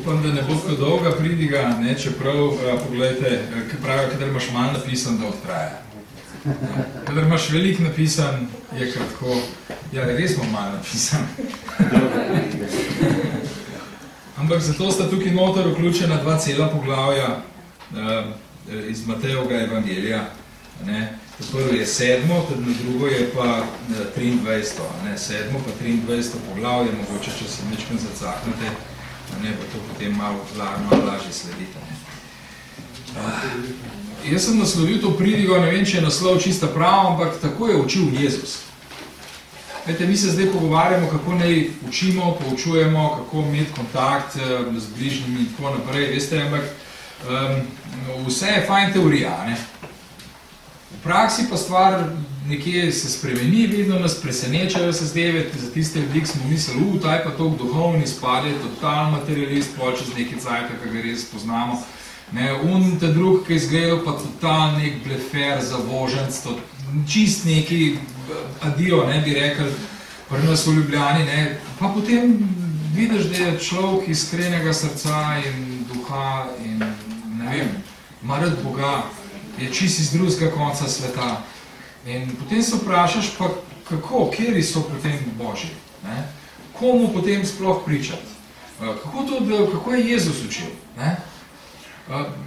Upam, da ne bo tako dolga pridiga, ne, čeprav, uh, pogledajte, kaj pravijo, kadar imaš malo napisan, da odtraja. Kadar imaš veliko napisan, je kratko, ja, res imam malo napisan. Ampak zato sta tukaj noter vključena dva cela poglavja uh, iz Matejovega evangelija. Ne. Prvo je sedmo, drugo je pa 23. Ne. Sedmo pa 23. poglavje, mogoče, če se ničkem zacaknete, ne, bo to potem malo, malo lažje slediti. Ne. Uh, jaz sem naslovil to pridigo, ne vem, če je naslov čista prav, ampak tako je učil Jezus. Vete, mi se zdaj pogovarjamo, kako naj učimo, poučujemo, kako imeti kontakt z bližnjimi in tako naprej, veste, ampak um, vse je fajn teorija, ne? Praksi pa stvar nekje se spremeni, vedno nas presenečajo se zdaj, za tiste ljudi, ki smo mislili, u, taj pa tok duhovni spade, total materialist, pol čez neki cajka, ki ga res poznamo, ne, un ta drug, ki izgledal pa total nek blefer, zavoženc, to, čist neki adijo, ne, bi rekel, pri nas v Ljubljani, ne, pa potem vidiš, da je človek iskrenega srca in duha in, ne vem, marad Boga, je čist iz drugega konca sveta. In potem se vprašaš, pa kako, kjeri so potem Božji, ne? komu potem sploh pričati, kako, to, kako je Jezus učil. Ne?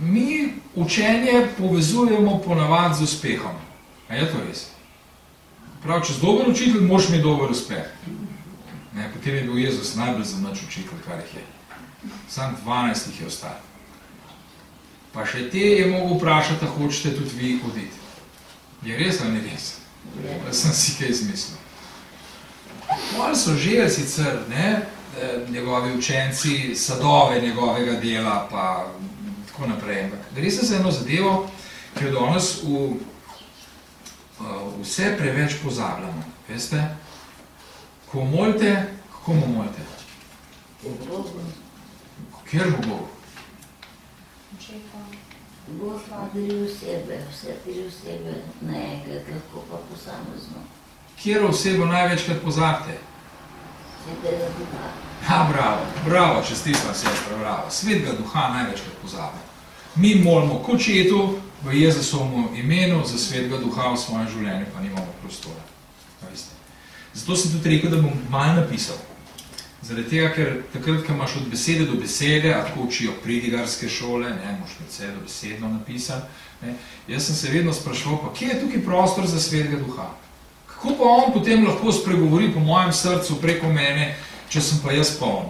Mi učenje povezujemo ponavad z uspehom. A je to res? Prav, če si dober učitelj, moraš imeti dober uspeh. Ne, potem je bil Jezus najbolj za nič učitelj, kar jih je. Sam 12 jih je ostal. Pa še te je mogel vprašati, da hočete tudi vi hoditi. Je res ali ni res? Ja. Sem si kaj izmislil. Malo so želi sicer, ne, njegovi učenci, sadove njegovega dela, pa tako naprej. Ampak gre se za eno zadevo, ki jo danes v vse preveč pozabljamo. Veste? Ko molite, kako mu molite? Kjer bo Bog? Bog pa deli v sebe, vse deli v sebe naenkrat, lahko pa posamezno. Kjer osebo največkrat pozabite? Svetega duha. Ja, bravo, bravo, čestitam se, bravo. Svetega duha največkrat pozabite. Mi molimo kočetu, v Jezusovem imenu, za svetega duha v svojem življenju, pa nimamo prostora. Zato sem tudi rekel, da bom malo napisal. Zaradi tega, ker takrat, ko imaš od besede do besede, a tako učijo pridigarske šole, ne, moš med vse do besedno napisan, ne, jaz sem se vedno sprašval, pa kje je tukaj prostor za svetega duha? Kako pa on potem lahko spregovori po mojem srcu preko mene, če sem pa jaz poln?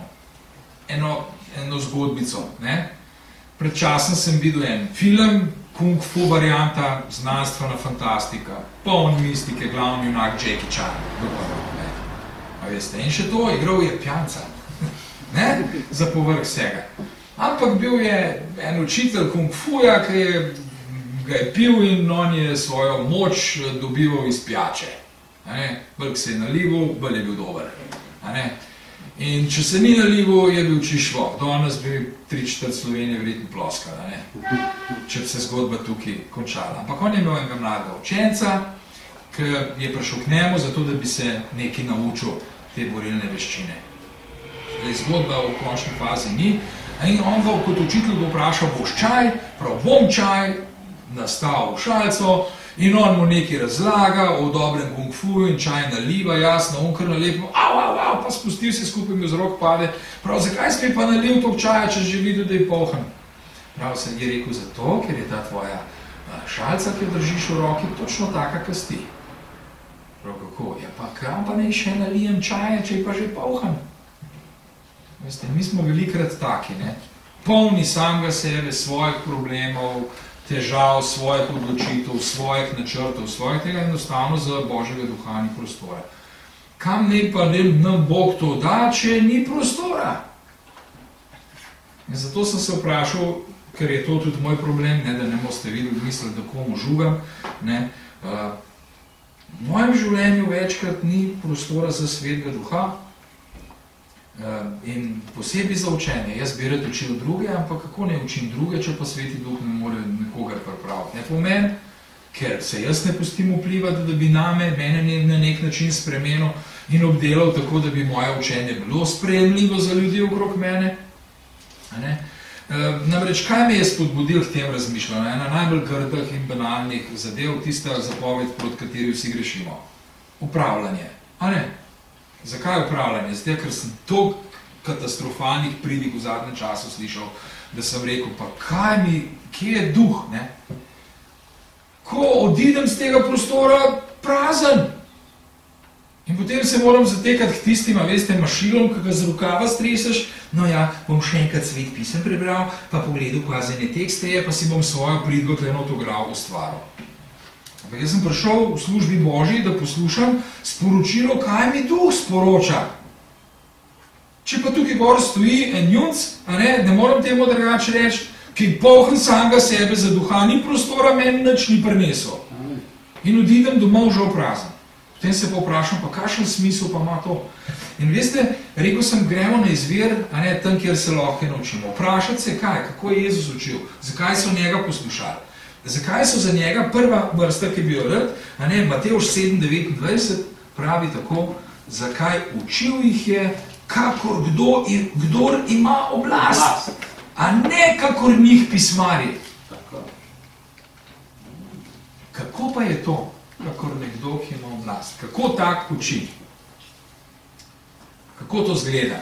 Eno, eno zgodbico, ne? Pred časom sem videl en film, kung fu varianta, znanstvena fantastika, poln mistike, glavni junak Jackie Chan. Ne? Veste, in še to, igral je pjanca, ne? za povrh vsega. Ampak bil je en učitelj kung fuja, ki je, ga je pil in on je svojo moč dobival iz pijače. Bolj se je nalival, bolj je bil dober. A ne? In če se ni nalival, je bil čišvo. Danes bi tri četrt Slovenije verjetno ploskala, če bi se zgodba tukaj končala. Ampak on je imel enega mladega učenca, ki je prišel k njemu, zato da bi se nekaj naučil te borilne veščine. Zdaj, zgodba v končni fazi ni. In on ga kot učitelj bo vprašal, boš čaj, prav bom čaj, nastal v šalco, In on mu nekaj razlaga o dobrem kung fu in čaj naliva, jasno, on kar nalepo, au, au, au, pa spustil se skupaj mi z rok pade. Prav, zakaj si pa nalil tok čaja, če že videl, da je pohan? Prav, sem je rekel zato, ker je ta tvoja šalca, ki jo držiš v roki, točno taka, kot ti. Prav, kako? Ja, pa kam pa ne še nalijem čaja, če je pa že pohan? Veste, mi smo velikrat taki, ne? Polni samega sebe, svojih problemov, težav, svojih odločitev, svojih načrtov, svojih tega enostavno za Božjega duha ni prostora. Kam ne pa ne, nam Bog to da, če ni prostora? In zato sem se vprašal, ker je to tudi moj problem, ne, da ne boste videli, mislili, da komu žugam. Ne, uh, v mojem življenju večkrat ni prostora za svetega duha, In posebej za učenje, jaz bi rad učil druge, ampak kako ne učim druge, če pa sveti duh ne more nekoga pripraviti. Ne pomen, ker se jaz ne pustim vplivati, da bi name, mene na nek način spremenil in obdelal tako, da bi moje učenje bilo sprejemljivo za ljudi okrog mene. Ne? E, namreč, kaj me je spodbudil k tem razmišljanju? Ena najbolj grdih in banalnih zadev, tista zapoved, proti kateri vsi grešimo. Upravljanje. A ne? Zakaj upravljanje? Zdaj, ker sem to katastrofalnih pridig v zadnjem času slišal, da sem rekel, pa kaj mi, kje je duh, ne? Ko odidem z tega prostora, prazen. In potem se moram zatekati k tistim, a veste, mašilom, ki ga z rukava streseš, no ja, bom še enkrat svet pisem prebral, pa pogledal, kaj za ne tekste pa si bom svojo pridgo tleno autograf ustvaril. Ampak jaz sem prišel v službi Božji, da poslušam sporočilo, kaj mi duh sporoča. Če pa tukaj gor stoji en junc, a ne, ne moram temu drugače reči, ki polhen samega sebe za duha, ni prostora, meni nič ni prinesel. In odidem domov žal prazen. Potem se pa vprašam, pa kakšen smisel pa ima to? In veste, rekel sem, gremo na izvir, a ne tam, kjer se lahko naučimo. Vprašati se, kaj, kako je Jezus učil, zakaj so njega poslušali. Zakaj so za njega prva vrsta, ki bi jo rad, a ne, Mateoš 7.29 pravi tako, zakaj učil jih je, kakor kdo, kdor ima oblast, a ne kakor njih pismari. Kako pa je to, kakor nekdo, ki ima oblast? Kako tak uči? Kako to zgleda?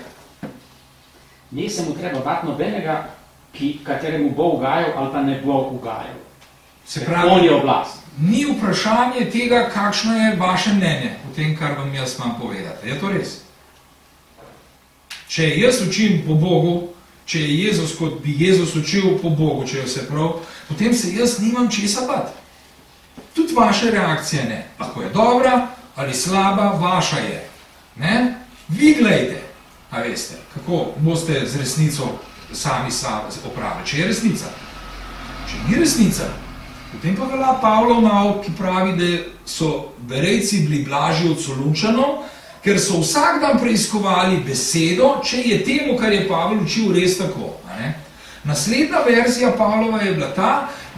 Ni se mu treba bati nobenega, ki, kateremu bo ugajal ali pa ne bo ugajal. Se pravi, On je oblast. ni vprašanje tega, kakšno je vaše mnenje o tem, kar vam jaz imam povedati. Je to res? Če jaz učim po Bogu, če je Jezus, kot bi Jezus učil po Bogu, če je vse prav, potem se jaz nimam česa bati. Tudi vaša reakcija ne. Lahko je dobra ali slaba, vaša je. Ne? Vi gledajte, a veste, kako boste z resnico sami opravili. Če je resnica. Če ni resnica, potem pa velja Pavlov nauk, ki pravi, da so verejci bili blažji od Solunčanov, ker so vsak dan preiskovali besedo, če je temu, kar je Pavel učil, res tako. Ne? Naslednja verzija Pavlova je bila ta,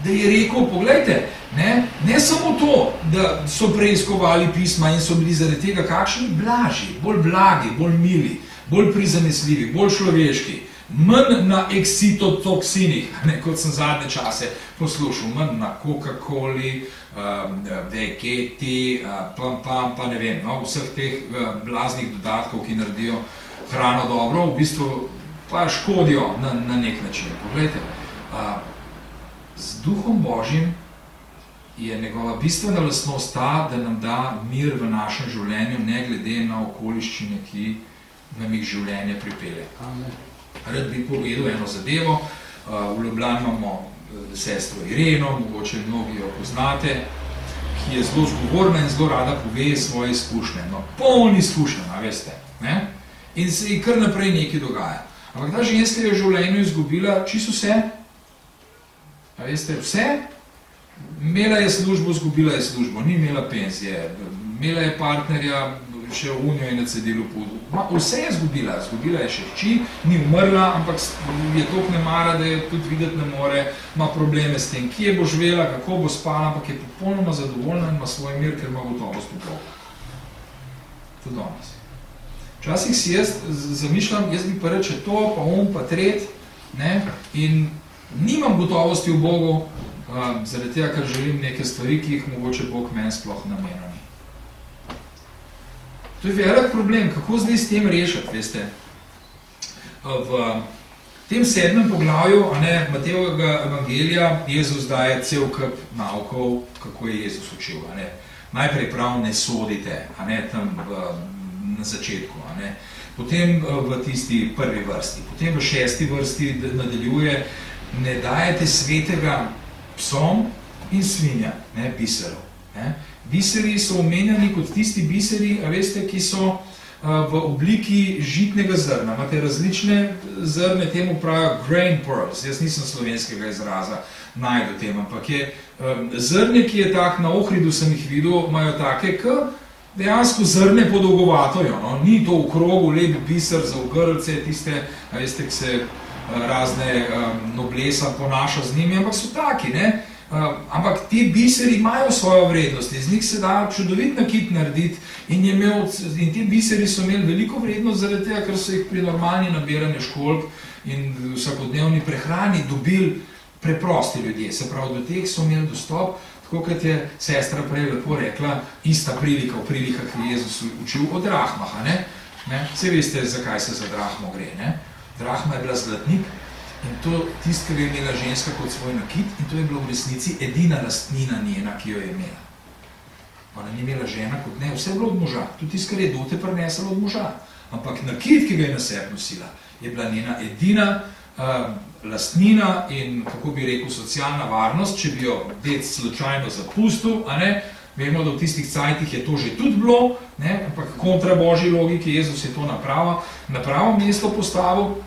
da je rekel, poglejte, ne, ne samo to, da so preiskovali pisma in so bili zaradi tega kakšni blažji, bolj blagi, bolj mili, bolj prizanesljivi, bolj človeški, manj na eksitotoksinih, ne, kot sem zadnje čase poslušal, manj na Coca-Coli, um, vegeti, uh, plam, plam, pa ne vem, no, vseh teh uh, blaznih dodatkov, ki naredijo hrano dobro, v bistvu pa škodijo na, na nek način. Poglejte, uh, z Duhom Božjim je njegova bistvena lastnost ta, da nam da mir v našem življenju, ne glede na okoliščine, ki nam jih življenje pripelje. Rad bi povedal eno zadevo. V Ljubljani imamo sestro Ireno, mogoče mnogi jo poznate, ki je zelo zgovorna in zelo rada pove svoje izkušnje. No, poln izkušnja, a veste. Ne? In se ji kar naprej nekaj dogaja. Ampak ta ženska je v življenju izgubila čisto vse. Veste, vse. Imela je službo, izgubila je službo, ni imela penzije, imela je partnerja, še v unijo in na cedilu pudu. Ma, vse je izgubila, izgubila je še hči, ni umrla, ampak je toliko nemara, da je tudi videti ne more, ima probleme s tem, kje bo živela, kako bo spala, ampak je popolnoma zadovoljna in ima svoj mir, ker ima gotovost v Bogu. To danes. Včasih si jaz zamišljam, jaz bi pa reče to, pa on, pa tret, ne, in nimam gotovosti v Bogu, um, zaradi tega, ker želim neke stvari, ki jih mogoče Bog meni sploh namenil. To je velik problem, kako zdaj s tem rešiti, veste. V tem sedmem poglavju a ne, Matejovega evangelija Jezus daje cel kup naukov, kako je Jezus učil. A ne. Najprej prav ne sodite, a ne tam v, na začetku. A ne. Potem v tisti prvi vrsti, potem v šesti vrsti nadaljuje, ne dajete svetega psom in svinja, ne, biserov. Ne. Biseri so omenjeni kot tisti biseri, a veste, ki so v obliki žitnega zrna. Imate različne zrne, temu pravijo grain pearls. Jaz nisem slovenskega izraza najdu tem, ampak je zrne, ki je tak, na ohridu sem jih videl, imajo take, k dejansko zrne podolgovatojo. No? Ni to v krogu, lep biser za ogrlce, tiste, a veste, ki se razne um, noblesa ponaša z njimi, ampak so taki, ne? Uh, ampak ti biseri imajo svojo vrednost, iz njih se da čudovit nakit narediti in, imel, in ti biseri so imeli veliko vrednost zaradi tega, ker so jih pri normalni nabiranju školk in vsakodnevni prehrani dobili preprosti ljudje. Se pravi, do teh so imeli dostop, tako kot je sestra prej lepo rekla, ista prilika v prilikah, ki je Jezus učil od drahmaha. Ne? Ne? Vse veste, zakaj se za drahmo gre. Ne? Drahma je bila zlatnik in to tist, kar je imela ženska kot svoj nakit in to je bila v resnici edina lastnina njena, ki jo je imela. Ona ni imela žena kot ne, vse je bilo od moža, tudi tist, kar je dote prinesla od moža. Ampak nakit, ki ga je na sebi nosila, je bila njena edina uh, lastnina in, kako bi rekel, socialna varnost, če bi jo dec slučajno zapustil, a ne, vemo, da v tistih cajtih je to že tudi bilo, ne, ampak kontra božji logiki, Jezus je to napravo, na pravo mesto postavil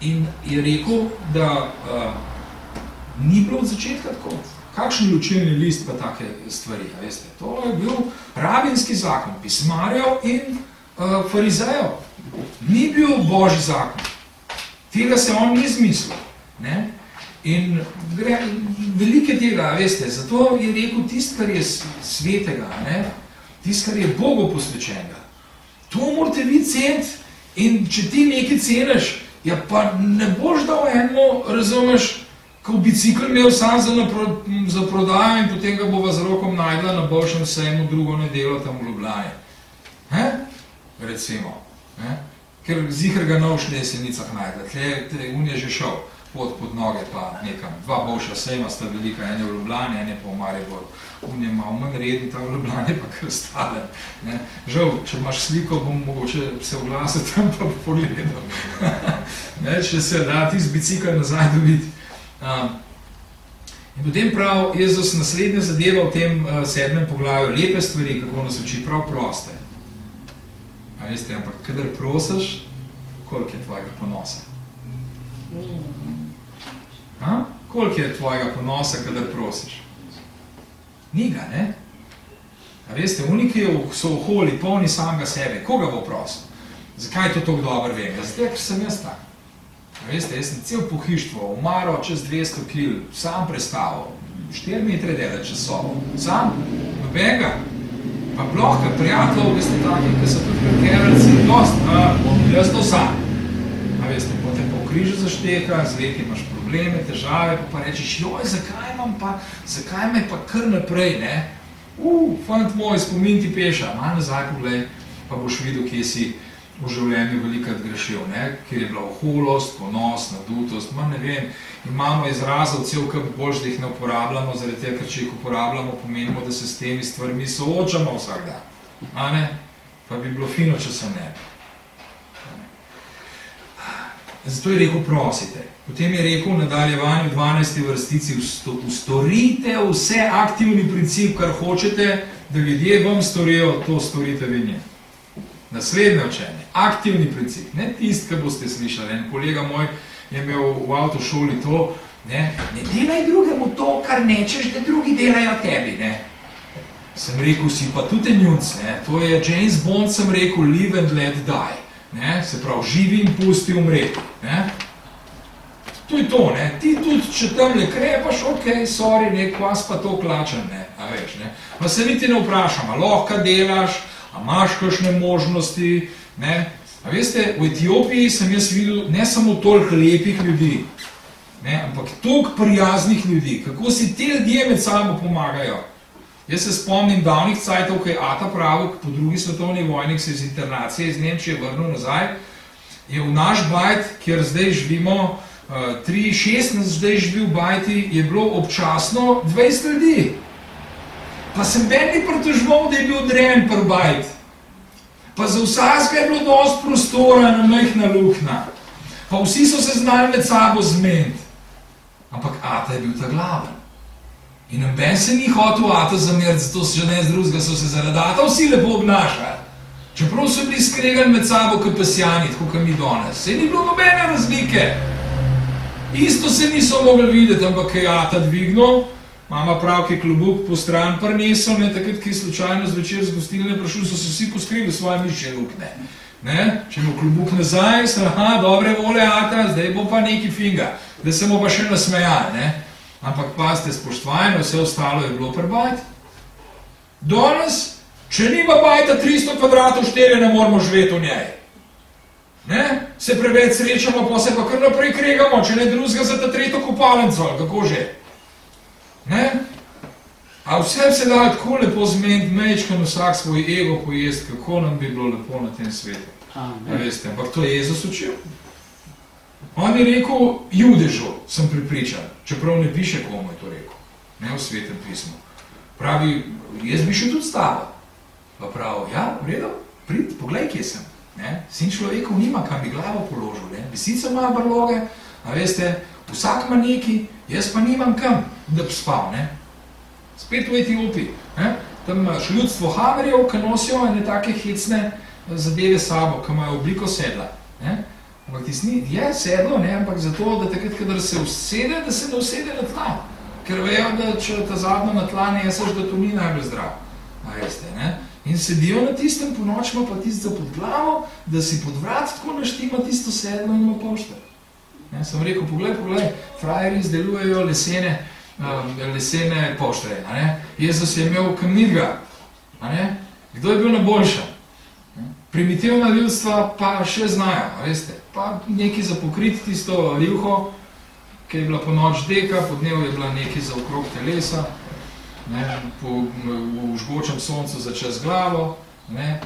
in je rekel, da uh, ni bilo od začetka tako. Kakšen lučilni list pa take stvari, a veste? To je bil rabinski zakon, pismarjev in uh, farizejev. Ni bil božji zakon. Tega se on ni izmislil. Ne? In gre, velike tega, veste, zato je rekel tist, kar je svetega, ne? tist, kar je Bogu posvečenega. To morate vi ceniti in če ti nekaj ceniš, ja pa ne boš dal eno, razumeš, ko bicikl imel sam za, napro, za prodajo in potem ga bova z rokom najdla na boljšem sejmu drugo nedelo tam v Ljubljani. He? Recimo. He? Ker zihr ga na ušne jesenicah najdla. Tle, tle, un je že šel pot pod noge pa nekam. Dva boljša sejma sta velika, ene v Ljubljani, ene pa v Mariboru. Un je malo manj redni, ta v Ljubljani pa kar stale. Ne? Žal, če imaš sliko, bom mogoče se oglasiti tam pa pogledal. ne, če se da ti z bicikla nazaj dobiti. Um, in potem prav Jezus naslednja zadeva v tem uh, sedmem poglavju, lepe stvari, kako nas uči, prav proste. A veste, ampak kadar prosiš, koliko je tvojega ponosa? A? Koliko je tvojega ponosa, kadar prosiš? Ni ga, ne? A veste, uniki so oholi, polni samega sebe, koga bo prosil? Zakaj to tako dobro vem? Zdaj, ker sem jaz tak. Veste, jaz sem cel pohištvo, umaro čez 200 kil, sam predstavil, 4 metre dele časov, sam, nobenega. Pa blohka, prijateljev, veste, taki, ki so tudi prekeralci, dost, a, jaz to sam. A veste, potem v križu zašteka, z leti imaš probleme, težave, pa pa rečeš, joj, zakaj imam pa, zakaj me pa kar naprej, ne? Uh, fant moj, spomin ti peša, malo nazaj poglej, pa boš videl, kje si v življenju velikrat grešil, ne? Kjer je bila oholost, ponos, nadutost, ma ne vem, imamo izrazov cel kup boljš, da jih ne uporabljamo, zaradi tega, ker če jih uporabljamo, pomenimo, da se s temi stvarmi soočamo vsak dan, a ne? Pa bi bilo fino, če se ne. Zato je rekel, prosite. Potem je rekel v nadaljevanju 12. vrstici, ustorite vse aktivni princip, kar hočete, da ljudje vam storijo, to storite vi njim. Naslednje učenje, aktivni princip, ne tist, ki boste slišali. En kolega moj je imel v avtošoli to, ne, ne delaj drugemu to, kar nečeš, da drugi delajo tebi. Ne. Sem rekel, si pa tudi njunc, ne. to je James Bond, sem rekel, live and let die. Ne, se pravi, živi in pusti umreti. Ne. To je to, ne. ti tudi, če tam le krepaš, ok, sorry, nek vas pa to klačem, ne, a veš, ne. Pa se niti ne vprašam, a lahko delaš, a imaš kakšne možnosti, ne. A veste, v Etiopiji sem jaz videl ne samo toliko lepih ljudi, ne, ampak toliko prijaznih ljudi, kako si te ljudje med sabo pomagajo. Jaz se spomnim davnih cajtov, ko je Ata pravil, po drugi svetovni vojni, se iz internacije iz Nemčije vrnil nazaj, je v naš bajt, kjer zdaj živimo, 3-6 nas zdaj živi v bajti, je bilo občasno 20 ljudi. Pa sem bedni pritožval, da je bil odrejen pr bajt. Pa za vsakega je bilo dost prostora, na mehna lukna. Pa vsi so se znali med sabo zmeniti. Ampak Ata je bil ta glaven. In noben se ni hotel Ata zameriti, zato se že ne z drugega so se zaradi Ata vsi lepo obnašali. Čeprav so bili skregani med sabo kot pesjani, tako kot mi danes. Se ni bilo nobene razlike. Isto se niso mogli videti, ampak je Ata dvignil, mama prav, ki je klobuk po stran prinesel, ne takrat, ki je slučajno zvečer z gostilne prišel, so se vsi poskrili svoje mišče lukne. Ne? Če mu klobuk nazaj, so, aha, dobre vole Ata, zdaj bo pa neki finga, da se mu pa še nasmejali, ne? Ampak pazite, spoštovanje, vse ostalo je bilo prebajt. Danes, če nima bajta 300 kvadratov štirje, ne moramo živeti v njej. Ne? Se preveč srečamo, pa se pa kar naprej kregamo, če ne drugega za ta tretjo kopalnico, ali kako že. Ne? A vse se da tako lepo zmeniti, mečkan vsak svoj ego pojest, kako nam bi bilo lepo na tem svetu. Ja, veste, ampak to je Jezus učil. On je rekel judežu, sem pripričan, čeprav ne piše, komu je to rekel, ne v svetem pismu. Pravi, jaz bi šel tudi s tabo. Pa pravi, ja, v redu, prid, poglej, kje sem. Ne? Sin človekov nima, kam bi glavo položil. Ne? Bisica ima brloge, a veste, vsak ima neki, jaz pa nimam kam, da bi spal. Ne? Spet v Etiopiji. Ne? Tam imaš ljudstvo hamerjev, ki nosijo ene take hecne zadeve sabo, ki imajo obliko sedla. Ne? Ampak ti je sedlo, ne? ampak zato, da takrat, kadar se usede, da se ne usede na tla. Ker vejo, da če ta zadnjo na tla ne jeseš, da to ni najbolj zdrav. A veste, ne? In sedijo na tistem, po noč ima pa tisto pod glavo, da si pod vrat tako naštima tisto sedlo in ima pošter. Ne, sem rekel, poglej, poglej, frajeri izdelujejo lesene, um, lesene poštere. A ne? Jezus je imel kamnitga. A ne? Kdo je bil na boljša? Primitivna ljudstva pa še znajo, veste. Pa neki za pokriti tisto livho, ki je bila po noč deka, po dnevu je bila neki za okrog telesa, ne, po, v žgočem soncu za čez glavo, ne,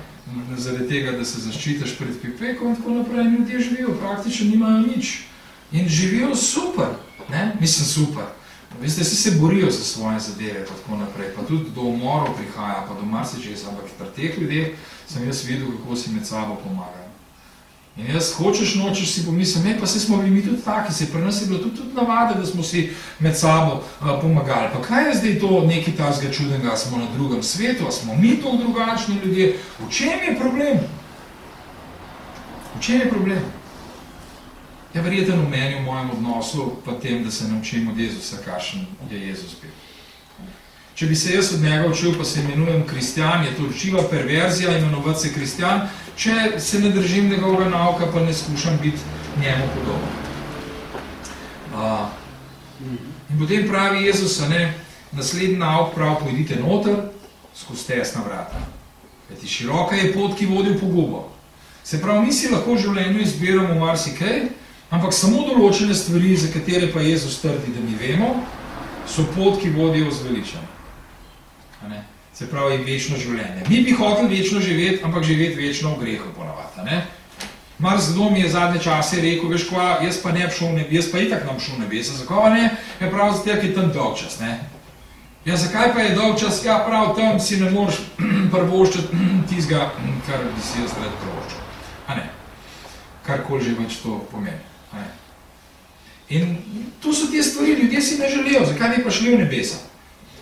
zaradi tega, da se zaščitaš pred pipekom in tako naprej. Ljudje živijo, praktično nimajo nič. In živijo super, ne, mislim super. Veste, vsi se borijo za svoje zadeve, pa tako naprej, pa tudi do umorov prihaja, pa do marsičesa, ampak pri teh ljudeh sem jaz videl, kako si med sabo pomagajo. In jaz hočeš, nočeš si pomislim, ne, pa se smo bili mi tudi taki, se pri nas je bilo tudi, tudi navade, da smo si med sabo uh, pomagali. Pa kaj je zdaj to nekaj tazga čudenega, smo na drugem svetu, a smo mi to drugačni ljudje? V čem je problem? V čem je problem? Ja, verjeten v meni, v mojem odnosu, pa tem, da se naučim od Jezusa, kakšen je Jezus bil. Če bi se jaz od njega učil, pa se imenujem kristjan, je to učiva perverzija, imenovati se kristjan, če se ne držim njegovega nauka, pa ne skušam biti njemu podoben. In potem pravi Jezus, ne, naslednji nauk prav, pojdite noter, skozi tesna vrata. Kajti široka je pot, ki vodi v pogubo. Se pravi, mi si lahko v življenju izbiramo marsikaj, ampak samo določene stvari, za katere pa Jezus trdi, da mi vemo, so pot, ki vodijo v zveličanje. Se pravi, večno življenje. Mi bi hoteli večno živeti, ampak živeti večno v grehu ponavadi. Mar zelo mi je zadnje čase rekel, veš kva, jaz pa ne bi šel v nebesa, jaz pa itak nam šel v nebesa. Zakaj ne? Je prav zato, ker je tam dolg čas. Ne? Ja, zakaj pa je dolg čas? Ja, prav tam si ne moreš prvoščati tizga, kar bi si jaz rad prvoščal. A ne? Karkoli že več to pomeni. In tu so te stvari, ljudje si ne želijo, zakaj bi pa šli v nebesa?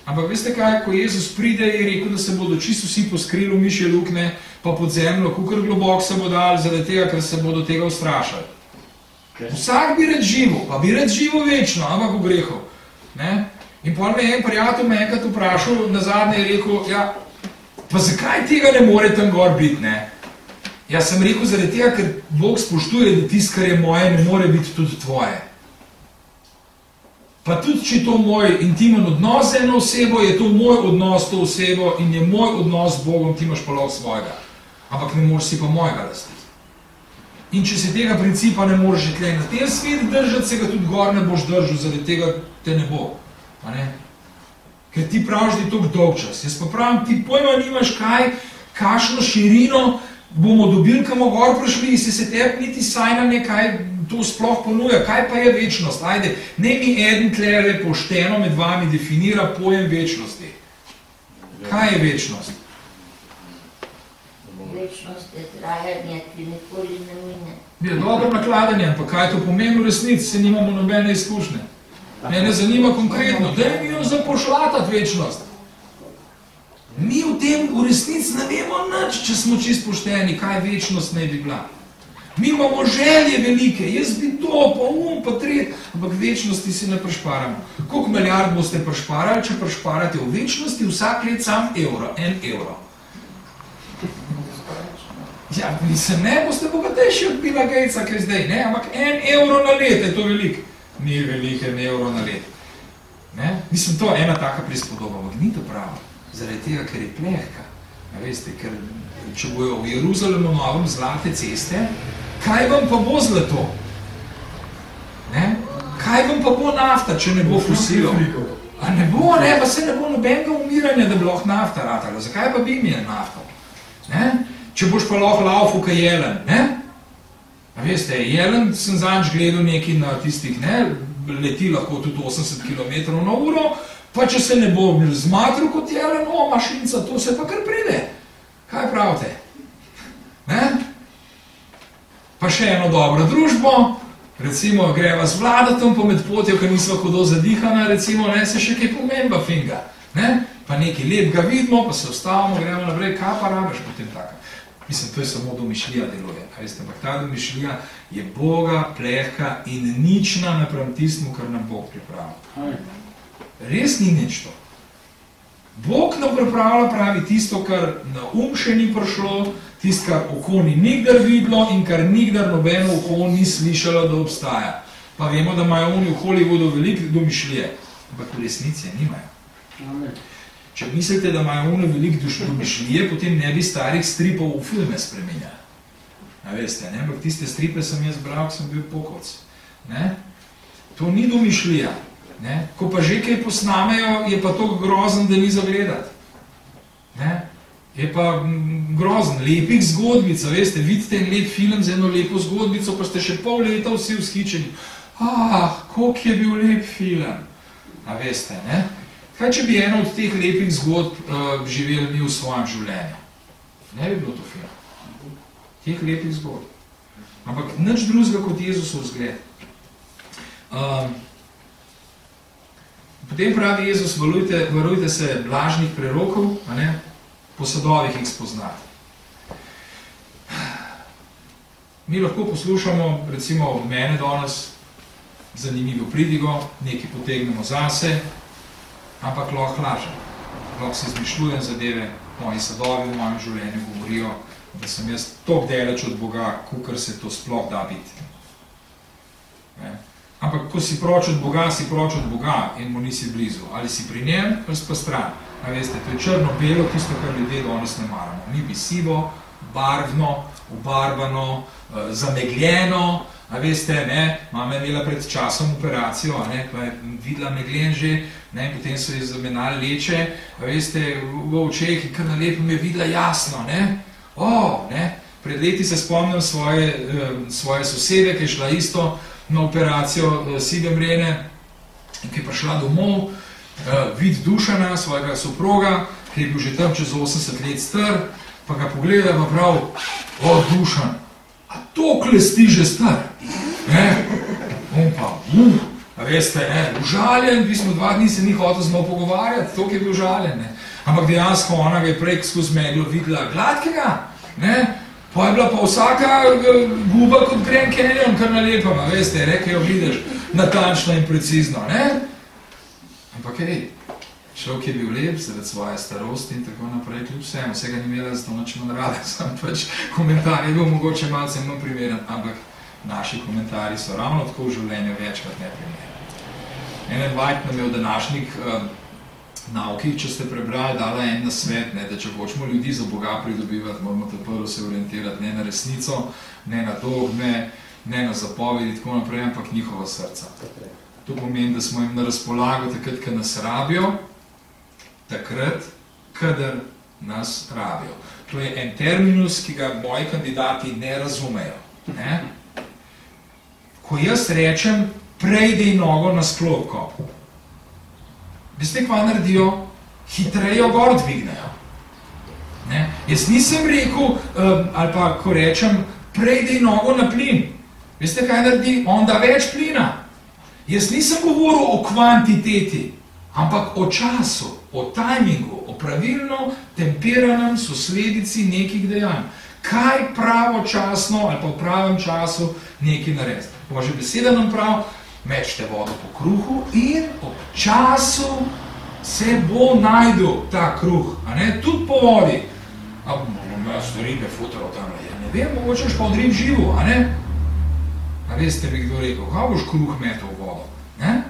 Ampak veste kaj, ko Jezus pride, je rekel, da se bodo čisto vsi poskrili v mišje lukne, pa pod zemljo, kukor globok se bo dal, zaradi tega, ker se bodo tega ustrašali. Vsak bi rad živo, pa bi rad živo večno, ampak v grehu. Ne? In potem me je en prijatelj me enkrat vprašal, na zadnje je rekel, ja, pa zakaj tega ne more tam gor biti, ne? Jaz sem rekel, zaradi tega, ker Bog spoštuje, da tist, kar je moje, ne more biti tudi tvoje. Pa tudi, če je to moj intimen odnos z eno osebo, je to moj odnos s to osebo in je moj odnos z Bogom, ti imaš pa lahko svojega. Ampak ne moreš si pa mojega lastiti. In če se tega principa ne moreš že tle na tem svet držati, se ga tudi gor ne boš držal, zaradi tega te ne bo. Ne? Ker ti praviš, da je to dolg čas. Jaz pa pravim, ti pojma nimaš kaj, kakšno širino bomo dobili, kam gor prišli, in si se tebi niti sajna nekaj to sploh ponuja, kaj pa je večnost? Ajde, ne mi eden tlele pošteno med vami definira pojem večnosti. Kaj je večnost? Večnost je trajanje, ki nikoli ne mine. Je dobro nakladanje, ampak kaj to pomeni v resnici, se nimamo nobene izkušnje. Me ne zanima konkretno, da mi jo zapošlatati večnost. Mi v tem v resnici ne vemo nič, če smo čist pošteni, kaj večnost ne bi bila. Mi imamo želje velike, jaz bi to, pa um, pa tret, ampak večnosti si ne prešparamo. Koliko milijard boste prešparali, če prešparate v večnosti vsak let sam evro, en evro? Ja, mislim, ne, boste bogatejši od Bila Gatesa, kaj zdaj, ne, ampak en evro na let je to velik. Ni velik en evro na let. Ne? Mislim, to je ena taka prispodoba, ampak ni to pravo, zaradi tega, ker je plehka. Veste, ker če bojo v Jeruzalemu novem zlate ceste, kaj vam pa bo zlato? Ne? Kaj vam pa bo nafta, če ne bo fosilov? A ne bo, ne, pa se ne bo nobenega umiranja, da bi lahko nafta ratala. Zakaj pa bi imeli nafto? Ne? Če boš pa lahko laufu kaj jelen, ne? A veste, jelen sem zanč gledal nekaj na tistih, ne, leti lahko tudi 80 km na uro, pa če se ne bo zmatral kot jelen, o, mašinca, to se pa kar pride. Kaj pravite? Ne? Pa še eno dobro družbo, recimo greva z vladatom po med potjo, ker nismo hodo zadihana, recimo, ne, se še kaj pomemba finga. Ne? Pa nekaj lepega vidimo, pa se ustavimo, gremo naprej, kaj pa rabiš potem taka? Mislim, to je samo domišljija deluje. Veste, ampak ta domišljija je Boga, plehka in nična naprem tistmu, kar nam Bog pripravlja. Res ni nič to. Bog nam pripravlja pravi tisto, kar na um še ni prišlo, tisto, kar oko ni nikdar videlo in kar nikdar nobeno oko ni slišalo, da obstaja. Pa vemo, da imajo oni v Hollywoodu veliko domišljije, ampak v resnici nimajo. Amen. Če mislite, da imajo ono veliko domišljije, potem ne bi starih stripov v filme spremenjali. A veste, ne? Ampak tiste stripe sem jaz bral, ko sem bil pokoc. Ne? To ni domišljija. Ne? Ko pa že kaj posnamejo, je pa to grozen, da ni zagledati. Ne? Je pa grozen, lepih zgodbic, veste, vidite en lep film z eno lepo zgodbico, pa ste še pol leta vsi vzhičeni. Ah, koliko je bil lep film. A veste, ne? Kaj, če bi eno od teh lepih zgodb uh, živeli mi v svojem življenju? Ne bi bilo to film. Teh lepih zgodb. Ampak nič drugega kot Jezusov vzgled. Um, potem pravi Jezus, varujte, varujte se blažnih prerokov, a ne? po sadovih jih spoznati. Mi lahko poslušamo, recimo od mene danes, zanimivo pridigo, nekaj potegnemo zase, ampak lahko lažem. Lahko si izmišljujem zadeve, moji sadovi v mojem življenju govorijo, da sem jaz toliko deleč od Boga, kukor se to sploh da biti. Ne? Ampak, ko si proč od Boga, si proč od Boga in mu nisi blizu. Ali si pri njem, ali si pa stran. A veste, to je črno-belo, tisto, kar ljudje danes ne maramo. Mi bi sivo, barvno, obarvano, zamegljeno, a veste, ne, mama je imela pred časom operacijo, a ne, pa je videla meglen že, ne, potem so je zamenjali leče, a veste, v očeh in kar na lepem je videla jasno, ne, o, ne, pred leti se spomnim svoje, svoje sosede, ki je šla isto na operacijo sive mrene ki je prišla domov, vid Dušana, svojega soproga, ki je bil že tam čez 80 let star, pa ga pogleda pa prav, o, Dušan, a to klesti že star, ne, on pa, uf, a veste, ne, užaljen, vi smo dva dni se ni hotel z njo pogovarjati, to je bil žaljen, ne, ampak dejansko ona ga je prej skozi meglo videla gladkega, ne, pa je bila pa vsaka guba kot Grand Canyon, kar nalepama, veste, rekel jo vidiš, natančno in precizno, ne, ampak hej, človek je bil lep zaradi svoje starosti in tako naprej, kljub vsem, vsega ni imela zato noč manj rada, sem pač komentar je bil mogoče malce manj primeren, ampak naši komentarji so ravno tako v življenju večkrat neprimerni. Enen White nam je v današnjih uh, naukih, če ste prebrali, dala en nasvet, ne, da če hočemo ljudi za Boga pridobivati, moramo prvo se orientirati ne na resnico, ne na dogme, ne na zapovedi, tako naprej, ampak njihova srca. To pomeni, da smo jim na razpolago takrat, ko nas rabijo, takrat, kadar nas rabijo. To je en terminus, ki ga moji kandidati ne razumejo. Ne? Ko jaz rečem, prejdej nogo na sklopko, veste, kva naredijo? Hitrejo gor dvignejo. Ne? Jaz nisem rekel, um, ali pa ko rečem, prejdej nogo na plin, veste, kaj naredi? On da več plina. Jaz nisem govoril o kvantiteti, ampak o času, o tajmingu, o pravilno temperanem sosledici nekih dejanj. Kaj pravočasno ali pa v pravem času nekaj narediti. Bože beseda nam prav, mečte vodo po kruhu in ob času se bo najdel ta kruh, a ne, tudi po vodi. A bomo jaz ribe futro tam, ja, ne vem, mogoče pa odrim živo, a ne? A veste bi kdo rekel, kako boš kruh metal v vodo? Ne?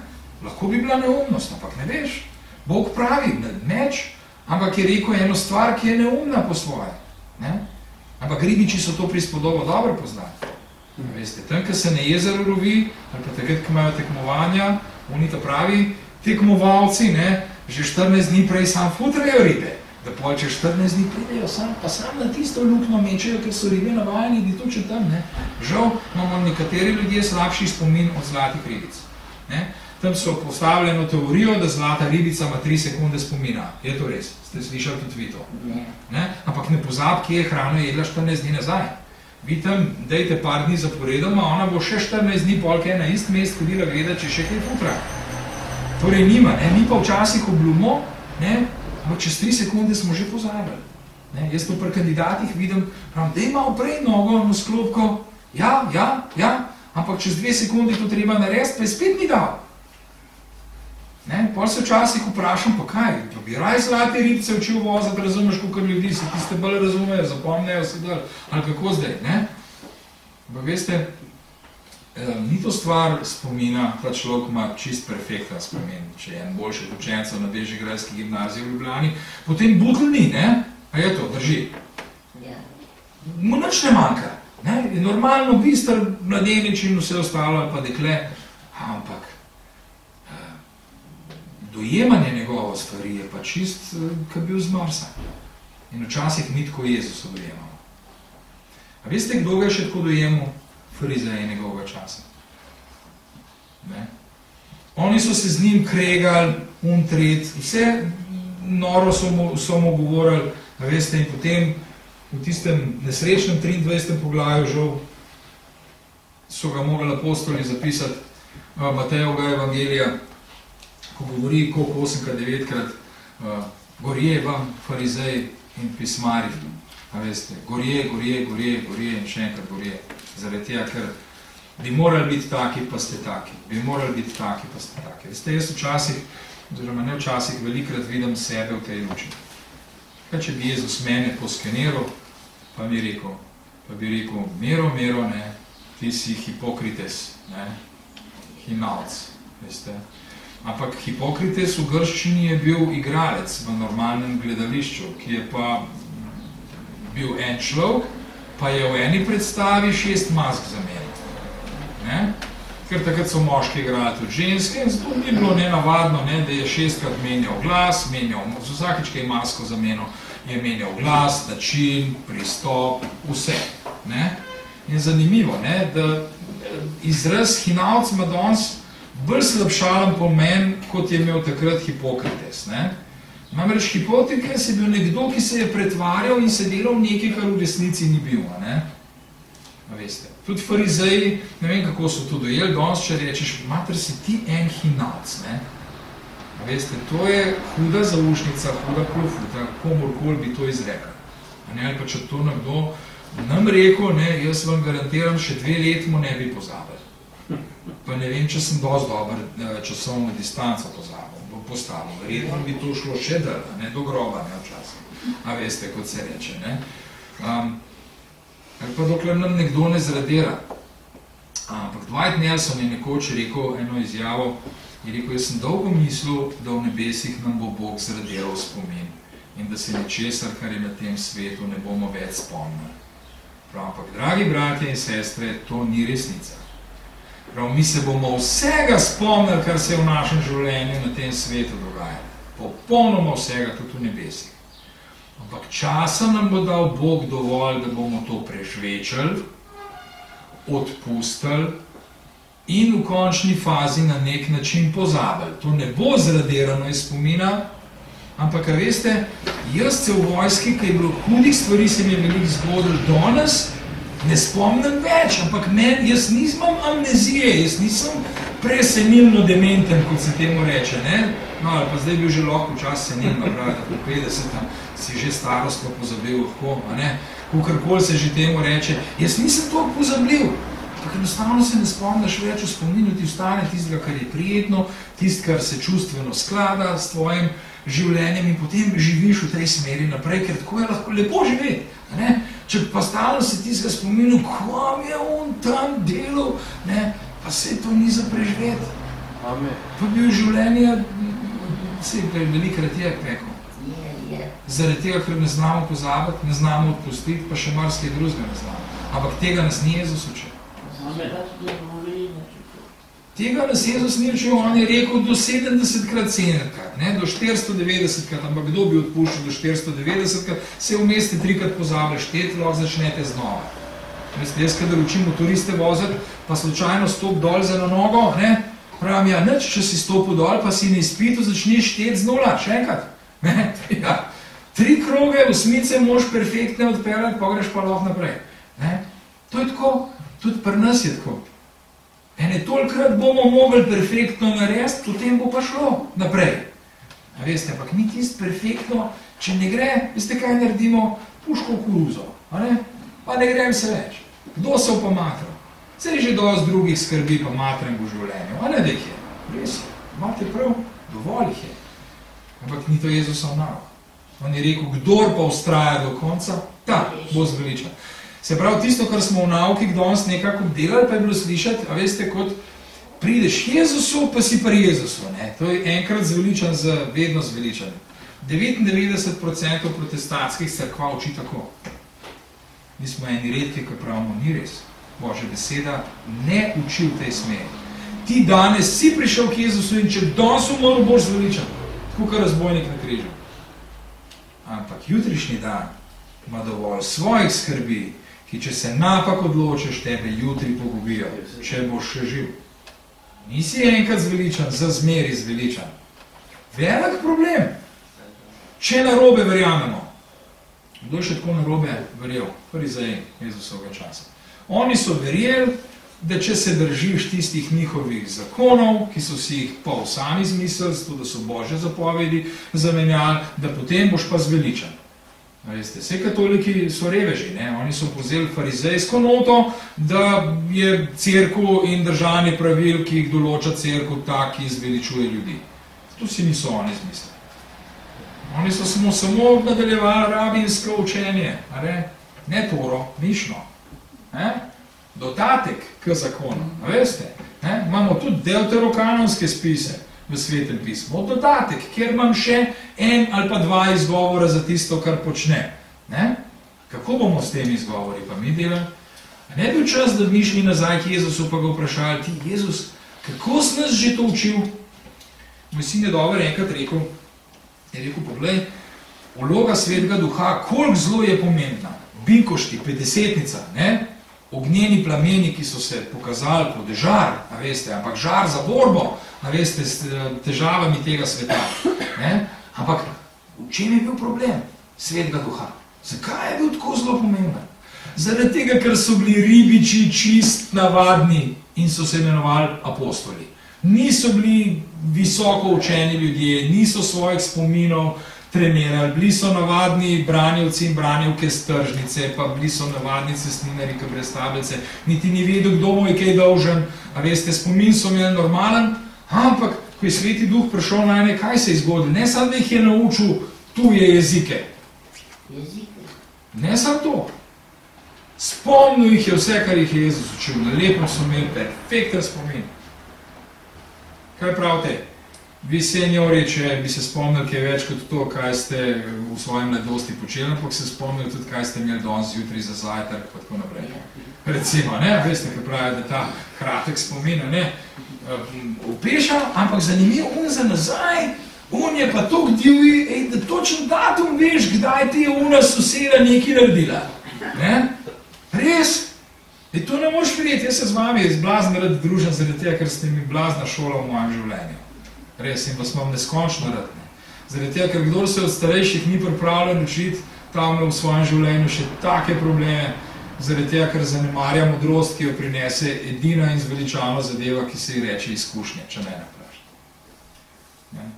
Lahko bi bila neumnost, ampak ne veš. Bog pravi, meč, ampak je rekel eno stvar, ki je neumna po svoje. Ne? Ampak ribiči so to prispodobo dobro poznali. Veste, tam, ko se na jezeru rovi, ali pa takrat, ko imajo tekmovanja, oni to pravi, tekmovalci, ne, že 14 dni prej sam futrajo ribe, da pol če 14 dni pridejo sam, pa sam na tisto lukno mečejo, ker so ribe navajeni, da to če tam, ne. Žal imamo nekateri ljudje slabši spomin od zlatih ribic. Ne. Tam so postavljeno teorijo, da zlata ribica ima 3 sekunde spomina. Je to res? Ste slišali tudi vi to? Ne. Ne? Ampak ne pozab, kje je hrano jedla 14 dni nazaj. Vi tam dejte par dni zaporedoma, ona bo še 14 dni polke na ist mest hodila gledati, če še kaj futra. Torej nima, ne? mi pa včasih obljumo, ne? ampak čez 3 sekunde smo že pozabili. Ne? Jaz to pri kandidatih vidim, pravim, da ima prej nogo na sklopko, ja, ja, ja, ampak čez 2 sekunde to treba narediti, pa je spet ni dal. Ne? Pol se včasih vprašam, pa kaj, pa bi raj zlate ribice učil vozati, razumeš, kakor ljudi, se tiste bolj razumejo, zapomnejo se dal, ali kako zdaj, ne? Pa veste, eh, ni to stvar spomina, ta človek ima čist perfekten spomin, če je en boljši učencev na Bežigrajski gimnaziji v Ljubljani, potem butl ni, ne? A je to, drži? Ja. Mu nič ne manjka, ne? Normalno, bister, mladenič in vse ostalo, pa dekle, ampak eh, dojemanje njegovo stvari je pa čist, eh, kot bil z Marsa. In včasih mi tako Jezusa dojemamo. A veste, kdo ga je še tako dojemal? Farizeje njegovega časa. Ne? Oni so se z njim kregali, un tret, vse noro so mu, so mu govorili, a veste, in potem v tistem nesrečnem 23. poglavju žal so ga mogli apostoli zapisati uh, Matejovega evangelija, ko govori koliko 8 9 uh, gorje vam, farizej in pismari, a veste, gorje, gorje, gorje, gorje in še enkrat gorje, zaradi tega, ker bi morali biti taki, pa ste taki, bi morali biti taki, pa ste taki. Veste, jaz včasih, oziroma ne včasih, velikrat vidim sebe v tej luči. Kaj, če bi Jezus mene poskeniral, pa mi rekel, pa bi rekel, mero, mero, ne, ti si hipokrites, ne, hinalc, veste. Ampak hipokrites v grščini je bil igralec v normalnem gledališču, ki je pa bil en človek, pa je v eni predstavi šest mask zamenil. Ne? Ker takrat so moški igrali tudi ženske in zato ni bilo nenavadno, ne, da je šestkrat menjal glas, menjal, vsakič, ki je masko zamenil, je menjal glas, način, pristop, vse. Ne? In zanimivo, ne, da izraz hinavc ima danes bolj slabšalen pomen, kot je imel takrat Hipokrates. Ne? Namreč Hipokrates je bil nekdo, ki se je pretvarjal in se delal nekaj, kar v resnici ni bil. Ne? Veste. Tudi farizeji, ne vem, kako so to dojeli, danes, če rečeš, mater si ti en hinac. Ne? Veste, to je huda zaušnica, huda klofuta, komorkoli bi to izrekel. Ne, ali pa če to nekdo nam rekel, ne, jaz vam garantiram, še dve let mu ne bi pozabil. Pa ne vem, če sem dosti dober eh, časovno distanco pozabil, bo postavil. Verjetno bi to šlo še dal, ne, do groba, ne, včasih. A veste, kot se reče, ne. Um, ali pa dokler nam nekdo ne zradira. Ampak Dwight Nelson je nekoč rekel eno izjavo, je rekel, jaz sem dolgo mislil, da v nebesih nam bo Bog zradiral spomin in da se ničesar, kar je na tem svetu, ne bomo več spomnili. Prav, ampak, dragi bratje in sestre, to ni resnica. Prav, mi se bomo vsega spomnili, kar se je v našem življenju na tem svetu dogaja. Popolnoma vsega, tudi v nebesih. Ampak časa nam bo dal Bog dovolj, da bomo to prežvečali, odpustili in v končni fazi na nek način pozabili. To ne bo zradirano iz spomina, ampak, veste, jaz se v vojski, ki je bilo hudih stvari, se mi je veliko zgodil danes, ne spomnim več, ampak men, jaz nisem amnezije, jaz nisem presenilno dementen, kot se temu reče, ne? No, ali pa zdaj bi že lahko včas senilno, pravi, po 50 si že starostno pozabil, lahko, a ne? Kakorkoli se že temu reče, jaz nisem to pozabil, ampak enostavno se ne spomniš več, v spomninu ti ostane tistega, kar je prijetno, tisto, kar se čustveno sklada s tvojim življenjem in potem živiš v tej smeri naprej, ker tako je lahko lepo živeti, a ne? Če pa stalno se tistega spomnil, kam je on tam delal, ne? Pa se to ni za preživeti. Amen. Pa bil življenje, se velikrat je peko. Je, je. Zaradi tega, ker ne znamo pozabiti, ne znamo odpustiti, pa še marsikaj drugega ne znamo. Ampak tega nas ni Jezus učil. Amen. pač dovoli, da če to. Tega nas Jezus ni učil, on je rekel do 70krat, 70krat, ne, do 490krat, ampak kdo bi odpuščal do 490krat, se v mesti trikrat pozabljaš, šteti, lahko začnete znova. Veste, jaz, kadar učim motoriste voziti, pa slučajno stop dol za eno nogo, ne, pravim, ja, nič, če si stopil dol, pa si na izpitu začneš šteti z nula, še enkrat. Ne, ja. Tri kroge, osmice moš perfektne odpeljati, pa greš pa lahko naprej. Ne. To je tako, tudi pri nas je tako. Ene tolikrat bomo mogli perfektno narediti, potem bo pa šlo naprej. A veste, ampak mi tisto perfektno, če ne gre, veste kaj naredimo? Puško v koruzo, a ne? Pa ne grem se več. Kdo se pa matro? Se je že dosti drugih skrbi pa matrem v življenju, a ne da jih je. Res je, imate prav, dovolj jih je. Ampak ni to Jezusov nauk. On je rekel, kdor pa ustraja do konca, ta bo zveličan. Se pravi, tisto, kar smo v nauki danes nekako obdelali, pa je bilo slišati, a veste, kot prideš Jezusu, pa si pri Jezusu. Ne? To je enkrat zveličan, za vedno zveličan. 99% protestantskih crkva uči tako. Mi smo eni redki, ki pravimo, ni res. Božja beseda ne uči v tej smeri. Ti danes si prišel k Jezusu in če danes umrl, boš zveličan. Tako kot razbojnik na križu. Ampak jutrišnji dan ima dovolj svojih skrbi, ki če se napak odločiš, tebe jutri pogubijo, če boš še živ. Nisi enkrat zveličan, za zmeri zveličan. Velik problem. Če narobe verjamemo. Kdo je še tako narobe verjel? Farizej Jezusovega časa. Oni so verjeli, da če se držiš tistih njihovih zakonov, ki so si jih pol sami zmislili, da so Božje zapovedi zamenjali, da potem boš pa zveličan. Veste, vse katoliki so reveži, ne? oni so povzeli farizejsko noto, da je cerkev in držanje pravil, ki jih določa cerkev, tak, ki zveličuje ljudi. To si niso oni zmislili. Oni so samo, samo nadaljevali rabinsko učenje, ne, ne toro, mišno. Ne? Dodatek k zakonu, veste. Ne? Imamo tudi deuterokanonske spise v svetem pismu. Dodatek, kjer imam še en ali pa dva izgovora za tisto, kar počne. Ne? Kako bomo s temi izgovori pa mi delali? Ne bil čas, da bi šli nazaj k Jezusu, pa ga vprašali, ti Jezus, kako si nas že to učil? Moj sin je dobro enkrat rekel, je rekel, poglej, vloga svetega duha, koliko zelo je pomembna. Binkošti, pedesetnica, ne? Ognjeni plameni, ki so se pokazali kot žar, veste, ampak žar za borbo, veste, s eh, težavami tega sveta. Ne? Ampak v čem je bil problem svetega duha? Zakaj je bil tako zelo pomemben? Zaradi tega, ker so bili ribiči čist navadni in so se imenovali apostoli. Niso bili visoko učeni ljudje, niso svojih spominov trenirali, bili so navadni branjevci in branjevke z tržnice, pa bili so navadni cestninari, ki brez tablice, niti ni vedel, kdo mu je kaj dolžen, a veste, spomin so imeli normalen, ampak, ko je sveti duh prišel na ene, kaj se je zgodilo? Ne samo, da jih je naučil tuje jezike, Jezike. ne samo to. Spomnil jih je vse, kar jih je Jezus učil, na lepem so imeli perfekten spomin. Kaj pravite? Vi senjori, če bi se spomnili kaj več kot to, kaj ste v svoji mladosti počeli, ampak se spomnili tudi, kaj ste imeli danes zjutraj za zajtrk, pa tako naprej. Recimo, ne, veste, kaj pravi, da ta kratek spomin, ne, upeša, ampak zanimiv un za nazaj, un je pa tako divji, ej, da točen datum veš, kdaj ti je una soseda nekaj naredila. Ne? Res? E to ne moreš prijeti, jaz se z vami blazno rad družim, zaradi tega, ker ste mi blazna šola v mojem življenju. Res in vas imam neskončno rad. Ne. Zaradi tega, ker kdor se od starejših ni pripravljen učiti, tam v svojem življenju še take probleme, zaradi tega, ker zanemarja modrost, ki jo prinese edina in zveličavna zadeva, ki se ji reče izkušnje, če ne napraš. Ne.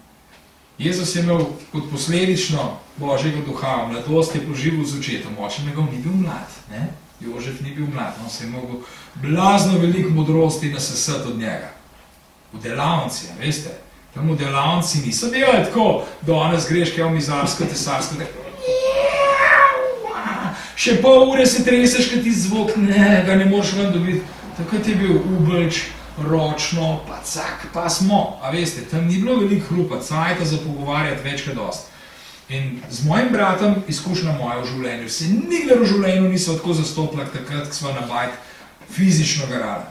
Jezus je imel kot posledično Božjega duha, mladost je poživel z očetom, oče njegov ni bil mlad, ne? Jožef ni bil mlad, on se je mogel blazno veliko modrosti nasesati od njega. V delavnici, veste, tam v delavnici niso delali tako, danes greš kaj v mizarsko, tesarsko, da še pol ure se treseš, kad ti zvok, ne, ga ne moreš ven dobiti. Takrat je bil ubelč, ročno, pa cak, pa smo. A veste, tam ni bilo veliko hrupa, cajta za pogovarjati več kot dost. In z mojim bratom, izkušnja moja v življenju, se nikdar v življenju niso tako zastopila, takrat, ko smo na bajt fizično garala.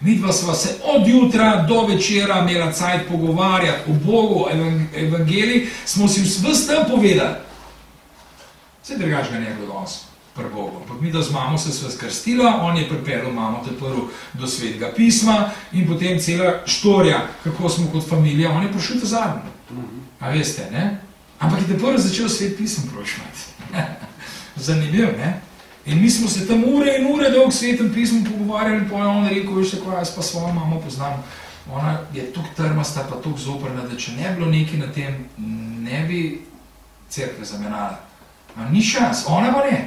Mi dva sva se od jutra do večera imela cajt pogovarjati o Bogu, o evangeliji, smo si vse tam povedali. Vse drugače ga ne bilo danes pri Bogu. Ampak mi da z mamo se sva skrstila, on je pripeljal mamo te prvo do svetega pisma in potem cela štorja, kako smo kot familija, on je prišel ta zadnji. A veste, ne? Ampak je te prvo začel svet pisem prošmati. Zanimiv, ne? In mi smo se tam ure in ure dolg svetem pismu pogovarjali in pojem on rekel, veš tako, jaz pa svojo mamo poznam. Ona je tuk trmasta, pa tuk zoprna, da če ne bilo nekaj na tem, ne bi crkve zamenala. A ni šans, ona pa ne.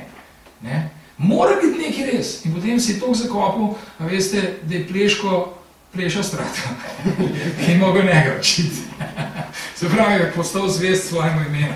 ne. Mora biti nekaj res. In potem si je tok zakopal, a veste, da je pleško pleša strata, je mogel njega učiti. Se pravi, je postal zvest svojemu imenu.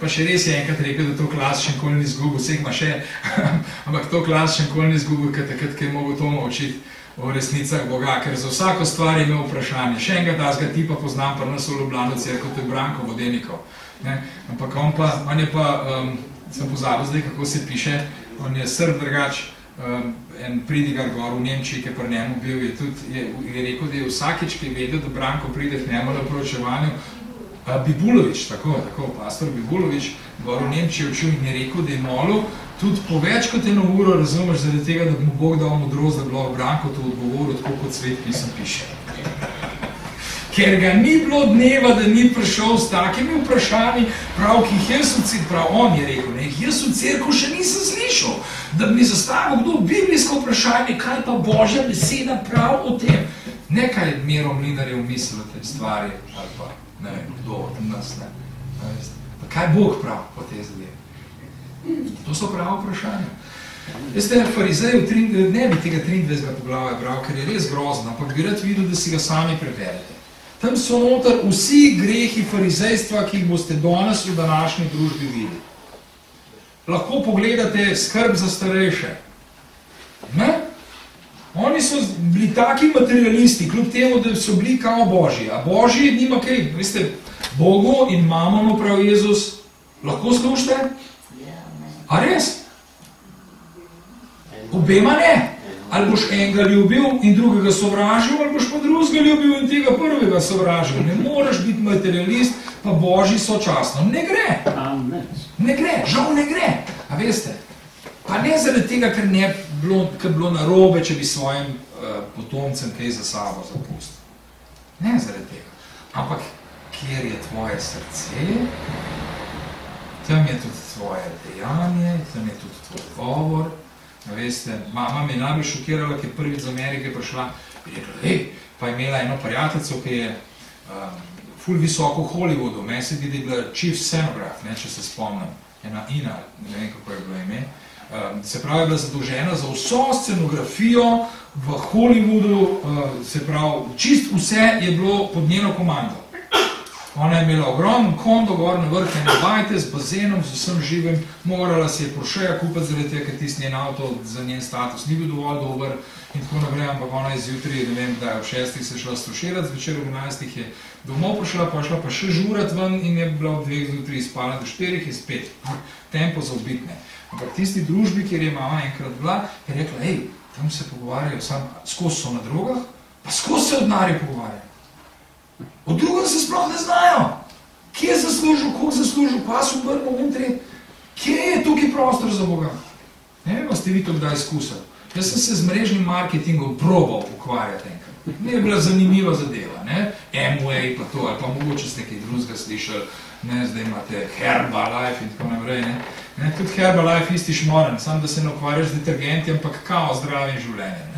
Pa še res je enkrat rekel, da to klasičen kol ni zgubil, vseh ima še, ampak to klasičen kol ni zgubil, ker takrat, ker je mogel to učiti o resnicah Boga, ker za vsako stvar je imel vprašanje. Še enega tazga tipa poznam, pa nas v Ljubljano crkvo, to je Branko Vodenikov. Ne? Ampak on pa, on je pa, um, sem pozabil zdaj, kako se piše, on je srb drugač, um, en pridigar gor v Nemčiji, ki je pri njemu bil, je tudi je, je rekel, da je vsakeč, ki je vedel, da Branko pride k njemu na poročevanju, uh, Bibulovič, tako, tako, pastor Bibulovič, gor v Nemčiji učil in je rekel, da je molil tudi po več kot eno uro, razumeš, zaradi tega, da mu Bog dal modrost, da bilo Branko to odgovoril, tako kot svet pisem piše. Ker ga ni bilo dneva, da ni prišel s takimi vprašanji, prav, ki jih jaz v crkvu, prav on je rekel, ne, jaz v crkvu še nisem slišal, da bi mi zastavil kdo biblijsko vprašanje, kaj pa Božja beseda prav o tem. Nekaj je Miro Mlinar je umislil te stvari, ali pa ne vem, kdo od nas, ne. Pa kaj Bog prav po te zadeve? To so pravo vprašanje. Veste, farizej ne bi tega 23. poglavja bral, ker je res grozno, ampak bi rad videl, da si ga sami preberete. Tam so noter vsi grehi farizejstva, ki jih boste danes v današnji družbi videli. Lahko pogledate skrb za starejše. Ne? Oni so bili taki materialisti, kljub temu, da so bili kao Božji. A Božji nima kaj, veste, Bogu in mamonu prav Jezus, lahko slušate? A res? Obema ne. Ali boš enega ljubil in drugega sovražil, ali boš pa drugega ljubil in tega prvega sovražil. Ne moreš biti materialist, pa božji sočasno. Ne gre. Ne gre, žal ne gre. A veste? Pa ne zaradi tega, ker ne bilo, ker bilo narobe, če bi svojim uh, potomcem kaj za sabo zapustil. Ne zaradi tega. Ampak, kjer je tvoje srce, tam je tudi tvoje dejanje, tam je tudi tvoj govor, Veste, mama me je najbolj šokirala, ker prvič z Amerike prišla in rekla, hej, pa je imela eno prijateljico, ki je um, ful visoko v Hollywoodu, meni se vidi, da je bila chief scenograf, ne, če se spomnim, ena Ina, ne vem, kako je bilo ime, um, se pravi, je bila zadolžena za vso scenografijo v Hollywoodu, uh, se pravi, čist vse je bilo pod njeno komando. Ona je imela ogromen kondo, gor na vrh ene bajte z bazenom, z vsem živim, morala si je Porscheja kupiti zaradi tega, ker tisti njen avto za njen status ni bil dovolj dober in tako naprej, ampak ona je zjutraj, ne vem, da je v šestih se šla stroširati, zvečer v enajstih je domov prišla, pa šla pa še žurat ven in je bila v dveh zjutraj spala do štirih in spet. Tempo za obitne. Ampak tisti družbi, kjer je mama enkrat bila, je rekla, hej, tam se pogovarjajo, sam, skozi so na drogah, pa skozi se od nari pogovarjajo. Od drugega se sploh ne znajo. Kje je zaslužil, koliko zaslužil, pa so brno in tri. Kje je tukaj prostor za Boga? Ne vem, ste vi to kdaj izkusili. Jaz sem se z mrežnim marketingom probal ukvarjati enkrat. Ne je bila zanimiva zadeva, ne? Amway pa to, ali pa mogoče ste nekaj drugega slišali, ne, zdaj imate Herbalife in tako naprej, ne? ne? Tudi Herbalife isti šmoren, sam da se ne ukvarjaš z detergenti, ampak kao zdravim življenjem,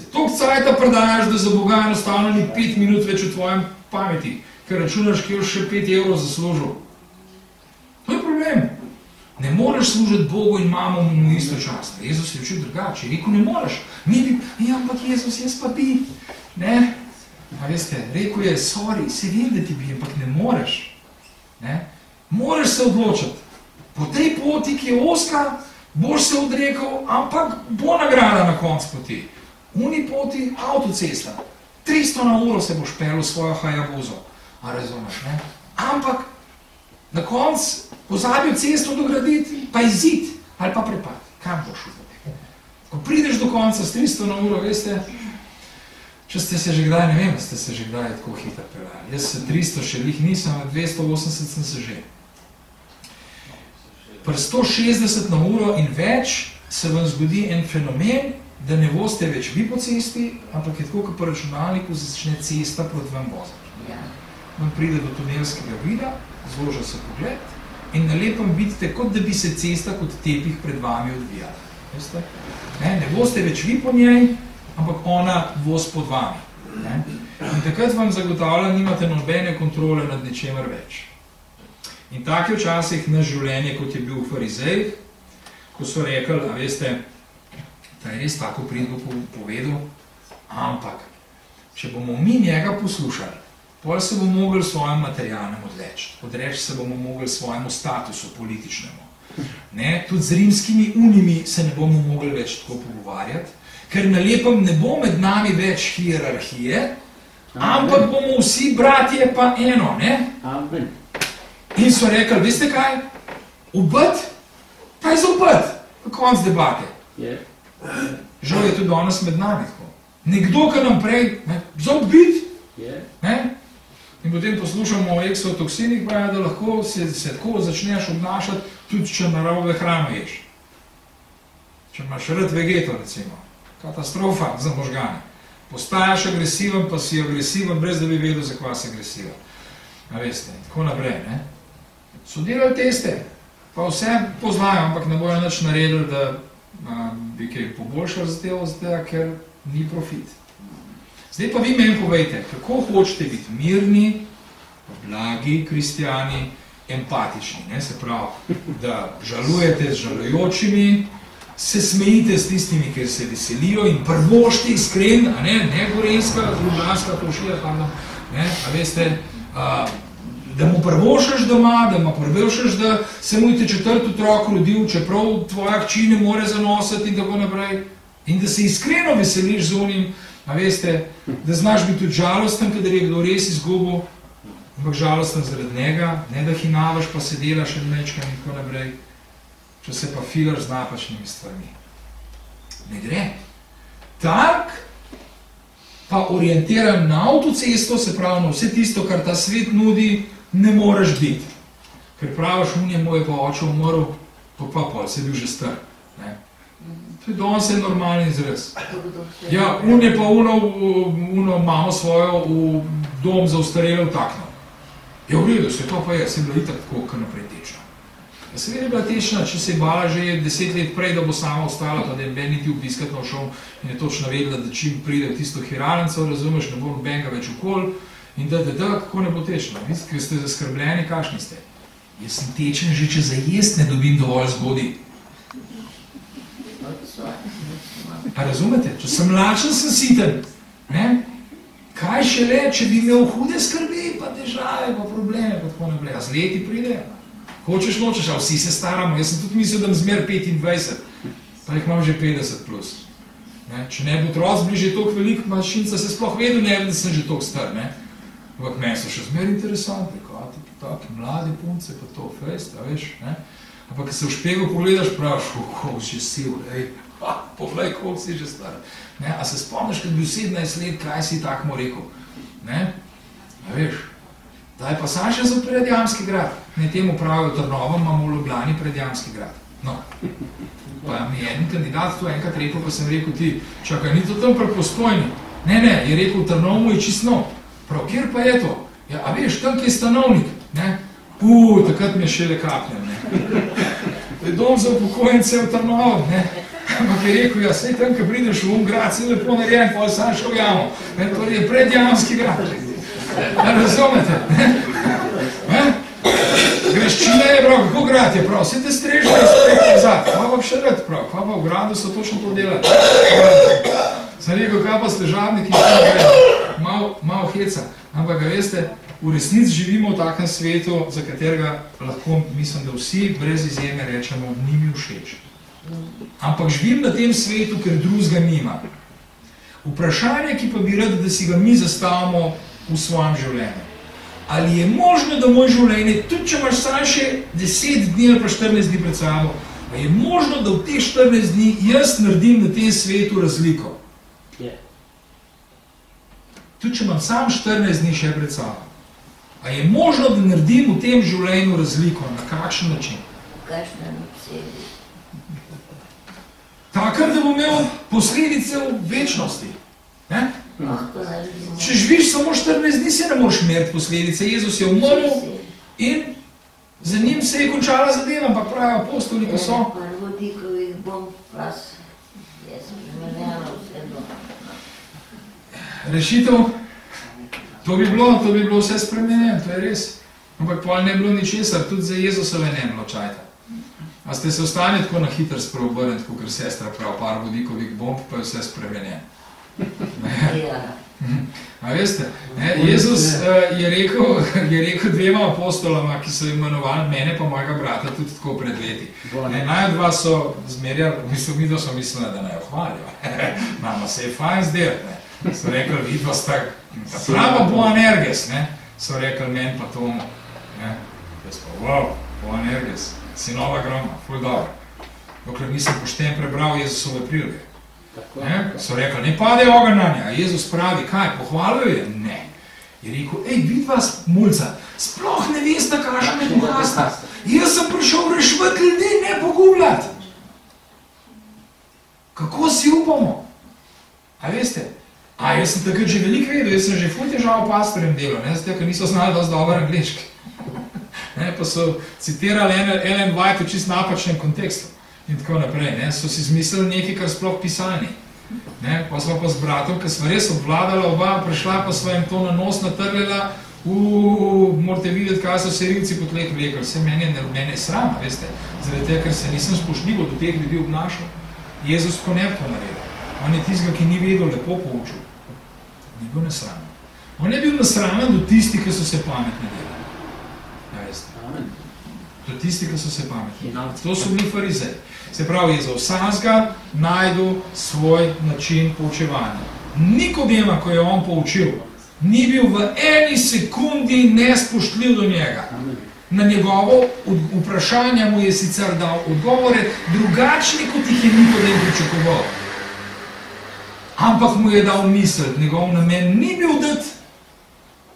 ne? Tok cajta predajaš, da za Boga enostavno ni pet minut več v tvojem pameti, ker računaš, ki je še pet evrov zaslužil. To je problem. Ne moreš služiti Bogu in mamo mu istočasno. Jezus je učil drugače. Rekel, ne moreš. Mi bi, ja, ampak Jezus, jaz pa bi. Ne? A veste, rekel je, sorry, se vem, da ti bi, ampak ne moreš. Ne? Moreš se odločiti. Po tej poti, ki je oska, boš se odrekel, ampak bo nagrada na koncu poti. Uni poti avtocesta. 300 na uro se boš pel v svojo hajabuzo. A razumeš, ne? Ampak na koncu pozabil cesto dograditi, pa izid ali pa prepad. Kam boš tebe? Ko prideš do konca s 300 na uro, veste, če ste se že kdaj, ne vem, ste se že kdaj tako hitro pelali. Jaz se 300 še lih nisem, 280 sem se že. Pri 160 na uro in več se vam zgodi en fenomen, da ne boste več vi po cesti, ampak je tako, kot po računalniku začne cesta proti vam voziti. Ja. Vam pride do tunelskega vida, zloža se pogled in na lepem vidite, kot da bi se cesta kot tepih pred vami odvijala. Veste? Ne, ne boste več vi po njej, ampak ona voz pod vami. Ne? In takrat vam zagotavlja, nimate nobene kontrole nad ničemer več. In tak je včasih naš življenje, kot je bil v farizejih, ko so rekli, a veste, je res tako pridbo povedal, ampak, če bomo mi njega poslušali, pol se bomo mogli svojim materialnem odreči. Odreči se bomo mogli svojemu statusu političnemu. Ne, tudi z rimskimi unimi se ne bomo mogli več tako pogovarjati, ker na lepem ne bo med nami več hierarhije, ampak bomo vsi bratje pa eno. Ne? In so rekli, veste kaj, ubit, pa je za ubit, konc debate. Je. Žal je tudi danes med nami tako. Nekdo, ki nam prej, ne, za ubit, Je. ne? In potem poslušamo o eksotoksinih, pravi, da lahko se, se tako začneš obnašati, tudi če naravne hrano ješ. Če imaš rad vegeto, recimo, katastrofa za možgane. Postajaš agresiven, pa si agresiven, brez da bi vedel, zakaj si agresiven. A veste, tako naprej, ne? So delali teste, pa vse poznajo, ampak ne bojo nič naredili, da bi kaj poboljšali zadevo, zato ker ni profit. Zdaj pa vi meni povejte, kako hočete biti mirni, blagi kristijani, empatični, ne? se pravi, da žalujete z žalujočimi, se smejite s tistimi, ki se veselijo in prvošti iskren, a ne, ne gorenska, ljubljanska pošilja, pardon, ne, a veste, a, da mu prvošaš doma, da mu prvošaš, da se mu je četrt otrok rodil, čeprav tvoja hči ne more zanositi in tako naprej, in da se iskreno veseliš z onim, veste, da znaš biti tudi žalosten, kadar je kdo res izgubil, ampak žalosten zaradi njega, ne da hinavaš, pa se delaš in mečka in tako naprej, če se pa filaš z napačnimi stvarmi. Ne gre. Tak, pa orientiran na avtocesto, se pravi na vse tisto, kar ta svet nudi, ne moreš biti. Ker praviš, unje moj pa oče umrl, pa pa pol, se je bil že star. Ne? To je danes en normalni izraz. Se Ja, un je pa uno, uno mamo svojo v dom za ustarele vtaknil. Je v redu, se to pa je, se je bila itak tako, kar naprej tečna. Ja, seveda je bila tečna, če se je bala že deset let prej, da bo sama ostala, pa da je ben niti obiskat na šel in je točno vedela, da čim pride v tisto hiralnico, razumeš, ne bo nobenega več okol in da, da, da, kako ne bo tečna. Vi, ker ste zaskrbljeni, kakšni ste? Jaz sem tečen že, če za jest ne dobim dovolj zgodi. od svoje, od svoje. A razumete? Če sem lačen, sem siten. Ne? Kaj še le, če bi imel hude skrbi, pa težave, pa probleme, pa tako naprej. A z leti pride? Hočeš, nočeš, a vsi se staramo. Jaz sem tudi mislil, da imam zmer 25, pa jih imam že 50 plus. Ne? Če ne bi otroci bili že toliko velik, mašinca se sploh vedel, ne vem, da sem že toliko star. Ne? Ampak meni so še zmer interesantni, kot ti taki mladi punce, pa to fest, a veš. Ne? Ampak, ko se v špegu pogledaš, praviš, kako si sil, ej, ha, poglej, koliko si že star. Ne? A se spomniš, kad bi bil 17 let, kaj si tako mu rekel? Ne? A veš, daj pa sam še za predjamski grad. Ne temu pravijo Trnovo, imamo v Ljubljani predjamski grad. No. Pa mi je en kandidat to enkrat rekel, pa sem rekel ti, čakaj, ni to tam prepostojni. Ne, ne, je rekel, v Trnovu je čisto. Prav, kjer pa je to? Ja, a veš, tam, kjer je stanovnik. Ne? Uuu, takrat mi je šele kapnil. Ne? To je dom za upokojence v Trnovu. Ne? Ampak je rekel, ja, sej tam, ko prideš v Ungrad, si lepo narejen, pa sam šel v jamo. Ne? To je predjamski grad. Ja, razumete? Ne? Ne? Greščina je prav, kako grad je prav, vse te streže in streže nazad. Kva pa še rad prav, kva pa v gradu so točno to delali. Sem rekel, kaj pa stežavniki, malo mal heca. Ampak ga veste, v resnici živimo v takem svetu, za katerega lahko, mislim, da vsi brez izjeme rečemo, ni mi všeč. Ampak živim na tem svetu, ker drugega nima. Vprašanje, ki pa bi rad, da si ga mi zastavimo v svojem življenju. Ali je možno, da moje življenje, tudi če imaš samo še 10 dni ali pa 14 dni pred sabo, je možno, da v teh 14 dni jaz naredim na tem svetu razliko? Je. Tudi če imam sam 14 dni še pred sabo. A je možno, da naredim v tem življenju razliko? Na kakšen način? Kakšne noceli. Takrat, da bom imel posledice v večnosti. Ne? Če živiš samo 14 dni, se ne moreš meriti posledice. Jezus je umrl in za njim se je končala zadeva, ampak pravijo apostoli, ko so. Par vodikovih bom pas. Jaz sem premenjala vse doma. Rešitev, to bi bilo, to bi bilo vse spremenjeno, to je res. Ampak pol ne bi bilo ničesar, tudi za Jezusove ne bi bilo čajta. A ste se ostali tako na hitro spreobrniti, kot ker sestra prav, par vodikovih bomb, pa je vse spremenjeno. A veste, ne, Jezus uh, je, rekel, je rekel dvema apostolama, ki so imenovali mene pa mojega brata tudi tako pred leti. Ne, naj dva so zmerjali, mislim, mi so mislili, da naj jo hvalijo. Nama se je fajn zdel, ne. So rekli, vidva sta, prava Boanerges, ne. So rekli, men pa Tomu, ne. Jaz pa, wow, Boanerges, sinova groma, ful dobro. Dokler nisem pošten prebral Jezusove prilge. Ne? So rekli, ne pade ogenj na nje. A Jezus pravi, kaj, pohvalil je? Ne. Je rekel, hej, vidva mulca, sploh ne veste, kakšen je bogatstvo. Jaz sem prišel rešiti ljudi, ne pogubljati. Kako si upamo? A veste? A jaz sem takrat že veliko vedel, jaz sem že ful težav pastorjem delal, ne, zato, ker niso znali dosti dobro angliški. Ne, pa so citirali Ellen- White v čist napačnem kontekstu in tako naprej. Ne, so si izmislili nekaj, kar sploh pisani. Ne, pa smo pa z bratom, ki smo res obvladala oba, prišla pa sva jim to na nos natrljala, uh, morate videti, kaj so serilci po tleh vlekli. Vse meni je, meni je sram, veste, zaradi tega, ker se nisem spoštljivo do teh ljudi obnašal. Jezus ko ne bi to naredil. On je tistega, ki ni vedel, lepo poučil. Ni bil nesramen. On je bil nesramen do tistih, ki so se pametni delali. Ja. Amen. Do tistih, ki so se pametni. In To so bili farizeji. Se pravi, je za vsakega najdu svoj način poučevanja. Nikodema, ko je on poučil, ni bil v eni sekundi nespoštljiv do njega. Na njegovo vprašanje mu je sicer dal odgovore drugačni, kot jih je Nikodem pričakoval. Ampak mu je dal misel, njegov namen ni bil dati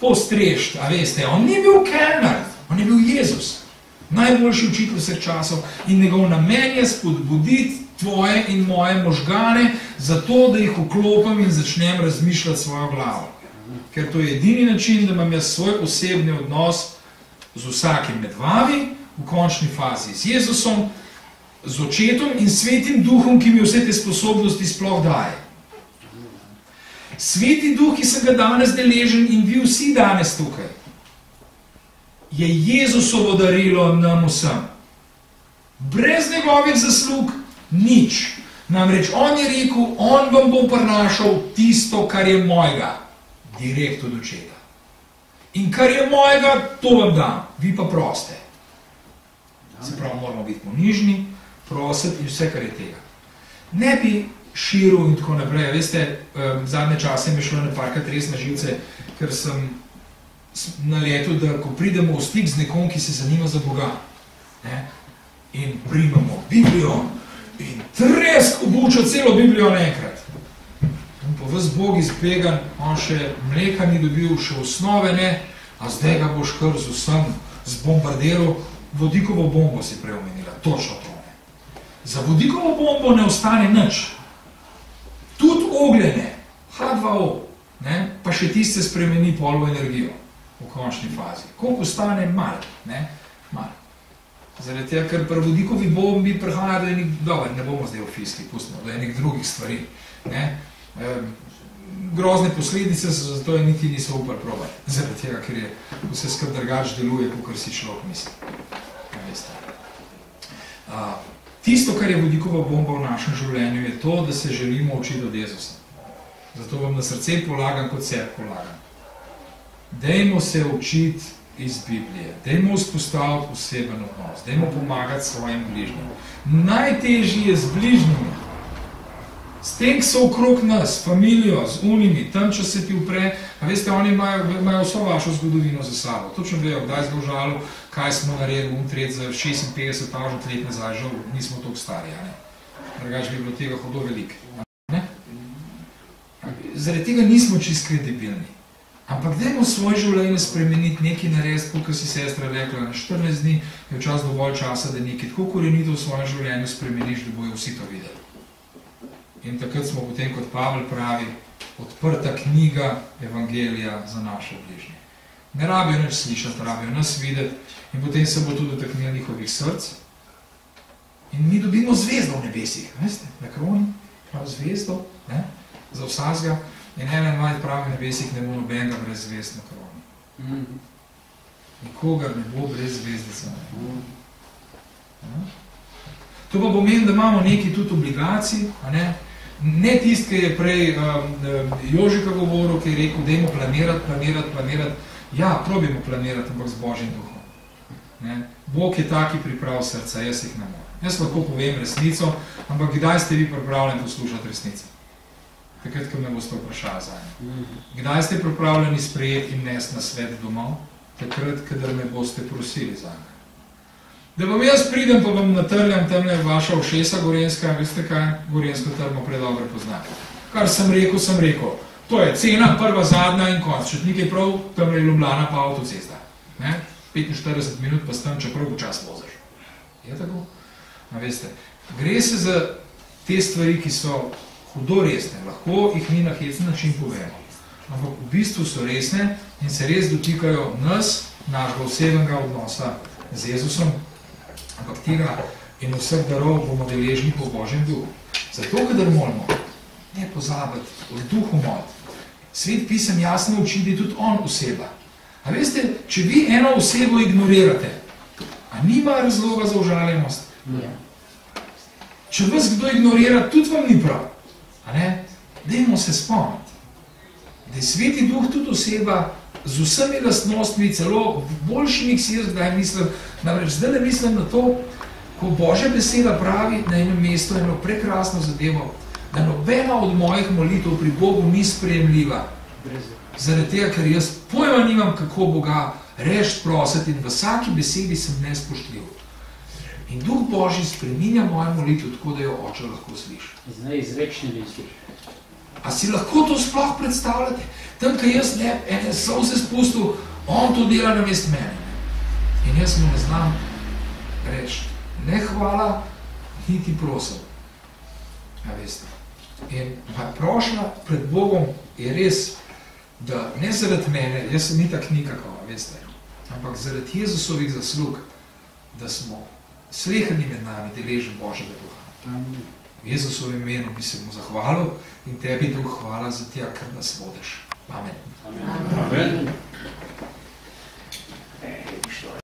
postrešt, a veste, on ni bil kelner, on je bil Jezus, najboljši učitelj vseh časov in njegov namen je spodbuditi tvoje in moje možgane, zato da jih vklopim in začnem razmišljati svojo glavo. Ker to je edini način, da imam jaz svoj osebni odnos z vsakim med vami, v končni fazi z Jezusom, z očetom in svetim duhom, ki mi vse te sposobnosti sploh daje. Sveti duh, ki sem ga danes deležen in vi vsi danes tukaj, je Jezusovo darilo nam vsem. Brez njegovih zaslug nič. Namreč on je rekel, on vam bo prinašal tisto, kar je mojega, direkt od očeta. In kar je mojega, to vam dam, vi pa proste. Se pravi, moramo biti ponižni, prositi in vse, kar je tega. Ne bi širil in tako naprej. Veste, em, zadnje čase mi je šlo nekajkrat res na živce, ker sem s- naletel, da ko pridemo v stik z nekom, ki se zanima za Boga, ne, in primemo Biblijo in tresk obuča celo Biblijo naenkrat. In pa ves Bog izbegan, on še mleka ni dobil, še osnove ne, a zdaj ga boš kar z vsem zbombardiral, vodikovo bombo si prej omenila, točno to. Ne. Za vodikovo bombo ne ostane nič. Tudi ogljene, H2O, ne, pa še tiste spremeni polvo energijo v končni fazi. Koliko ostane? Mal, ne, mal. Zaradi tega, ker pri vodikovi bombi prihaja do enih, dobro, ne bomo zdaj v fiski, pustimo, do enih drugih stvari. Ne. Em, grozne posledice so zato je niti niso upali probati. Zaradi tega, ker je vse skrb drugač deluje, kot si človek misli. Ja, veste. A, tisto, kar je vodikova bomba v našem življenju, je to, da se želimo učiti od Jezusa. Zato vam na srce polagam, kot se polagam. Dajmo se učiti iz Biblije, dajmo vzpostaviti oseben odnos, dajmo pomagati svojim bližnjim. Najtežje je z bližnjimi. S tem, ki so okrog nas, familijo, z unimi, tam, če se ti upre, a veste, oni imajo, imajo vso vašo zgodovino za sabo. Točno vejo, kdaj smo žalo, kaj smo naredili, um tret za 56 tažot let nazaj, žal, nismo toliko stari, ne. Drugač bi bilo tega hodo veliko. Ne? Zaradi tega nismo čist kredibilni. Ampak dajmo svoje življenje spremeniti, nekaj narediti, kot si sestra rekla, na 14 dni je včas dovolj časa, da nekaj tako korenito v svojem življenju spremeniš, da bojo vsi to videli. In takrat smo potem, kot Pavel pravi, odprta knjiga Evangelija za naše bližnje. Ne rabijo nič slišati, rabijo nas videti in potem se bo tudi dotaknilo njihovih src. In mi dobimo zvezdo v nebesih, veste, na kroni, prav zvezdo, ne, za vsazga. In ena in pravi nebesih ne bo nobenega brez zvezd na kroni. Nikogar ne bo brez zvezdice. To pa pomeni, da imamo neki tudi obligacij, a ne, ne tist, ki je prej um, Jožika govoril, ki je rekel, dajmo planirati, planirati, planirati. Ja, probimo planirati, ampak z Božjim duhom. Ne? Bog je taki priprav srca, jaz jih ne morem. Jaz lahko povem resnico, ampak kdaj ste vi pripravljeni poslušati resnico? Takrat, ko me boste vprašali za njo. Kdaj ste pripravljeni sprejeti in nesti na svet domov? Takrat, kadar me boste prosili za njo. Da vam jaz pridem, pa vam natrljam tamle vaša ušesa gorenska, veste kaj, gorensko trmo predobro poznate. Kar sem rekel, sem rekel. To je cena, prva, zadnja in konc. Če nekaj prav, tamle je Ljubljana pa avtocesta. Ne? 45 minut pa stam, čeprav počas voziš. Je tako? A veste, gre se za te stvari, ki so hudo resne. Lahko jih mi na hecen način povemo. Ampak v bistvu so resne in se res dotikajo nas, našega osebnega odnosa z Jezusom, ampak tega in vseh darov bomo deležni po Božjem duhu. Zato, kadar molimo, ne pozabiti, v duhu moliti. Svet pisem jasno uči, da je tudi on oseba. A veste, če vi eno osebo ignorirate, a nima razloga za užaljenost? Ja. Če vas kdo ignorira, tudi vam ni prav. A ne? Dajmo se spomniti, da je sveti duh tudi oseba z vsemi lastnostmi, celo boljšimi, si jaz kdaj mislim, namreč zdaj ne mislim na to, ko Božja beseda pravi na enem mestu eno prekrasno zadevo, da nobena od mojih molitev pri Bogu ni sprejemljiva. Zaradi tega, ker jaz pojma nimam, kako Boga reči prositi in v vsaki besedi sem nespoštljiv. In Duh Božji spreminja mojo molitev tako, da jo oče lahko sliši. Zdaj izrečni listi. A si lahko to sploh predstavljate? Tam, ko jaz ne ene solze spustil, on to dela na mest mene. In jaz mu ne znam reči, ne hvala, niti prosim. A veste. In pa prošla pred Bogom je res, da ne zaradi mene, jaz sem ni tak nikako, veste, ampak zaradi Jezusovih zaslug, da smo slehrni med nami deležen Božjega duha. V Jezusovem imenu bi se mu zahvalil in tebi duh hvala za tega, ker nas vodiš. Amen. Amen. Amen.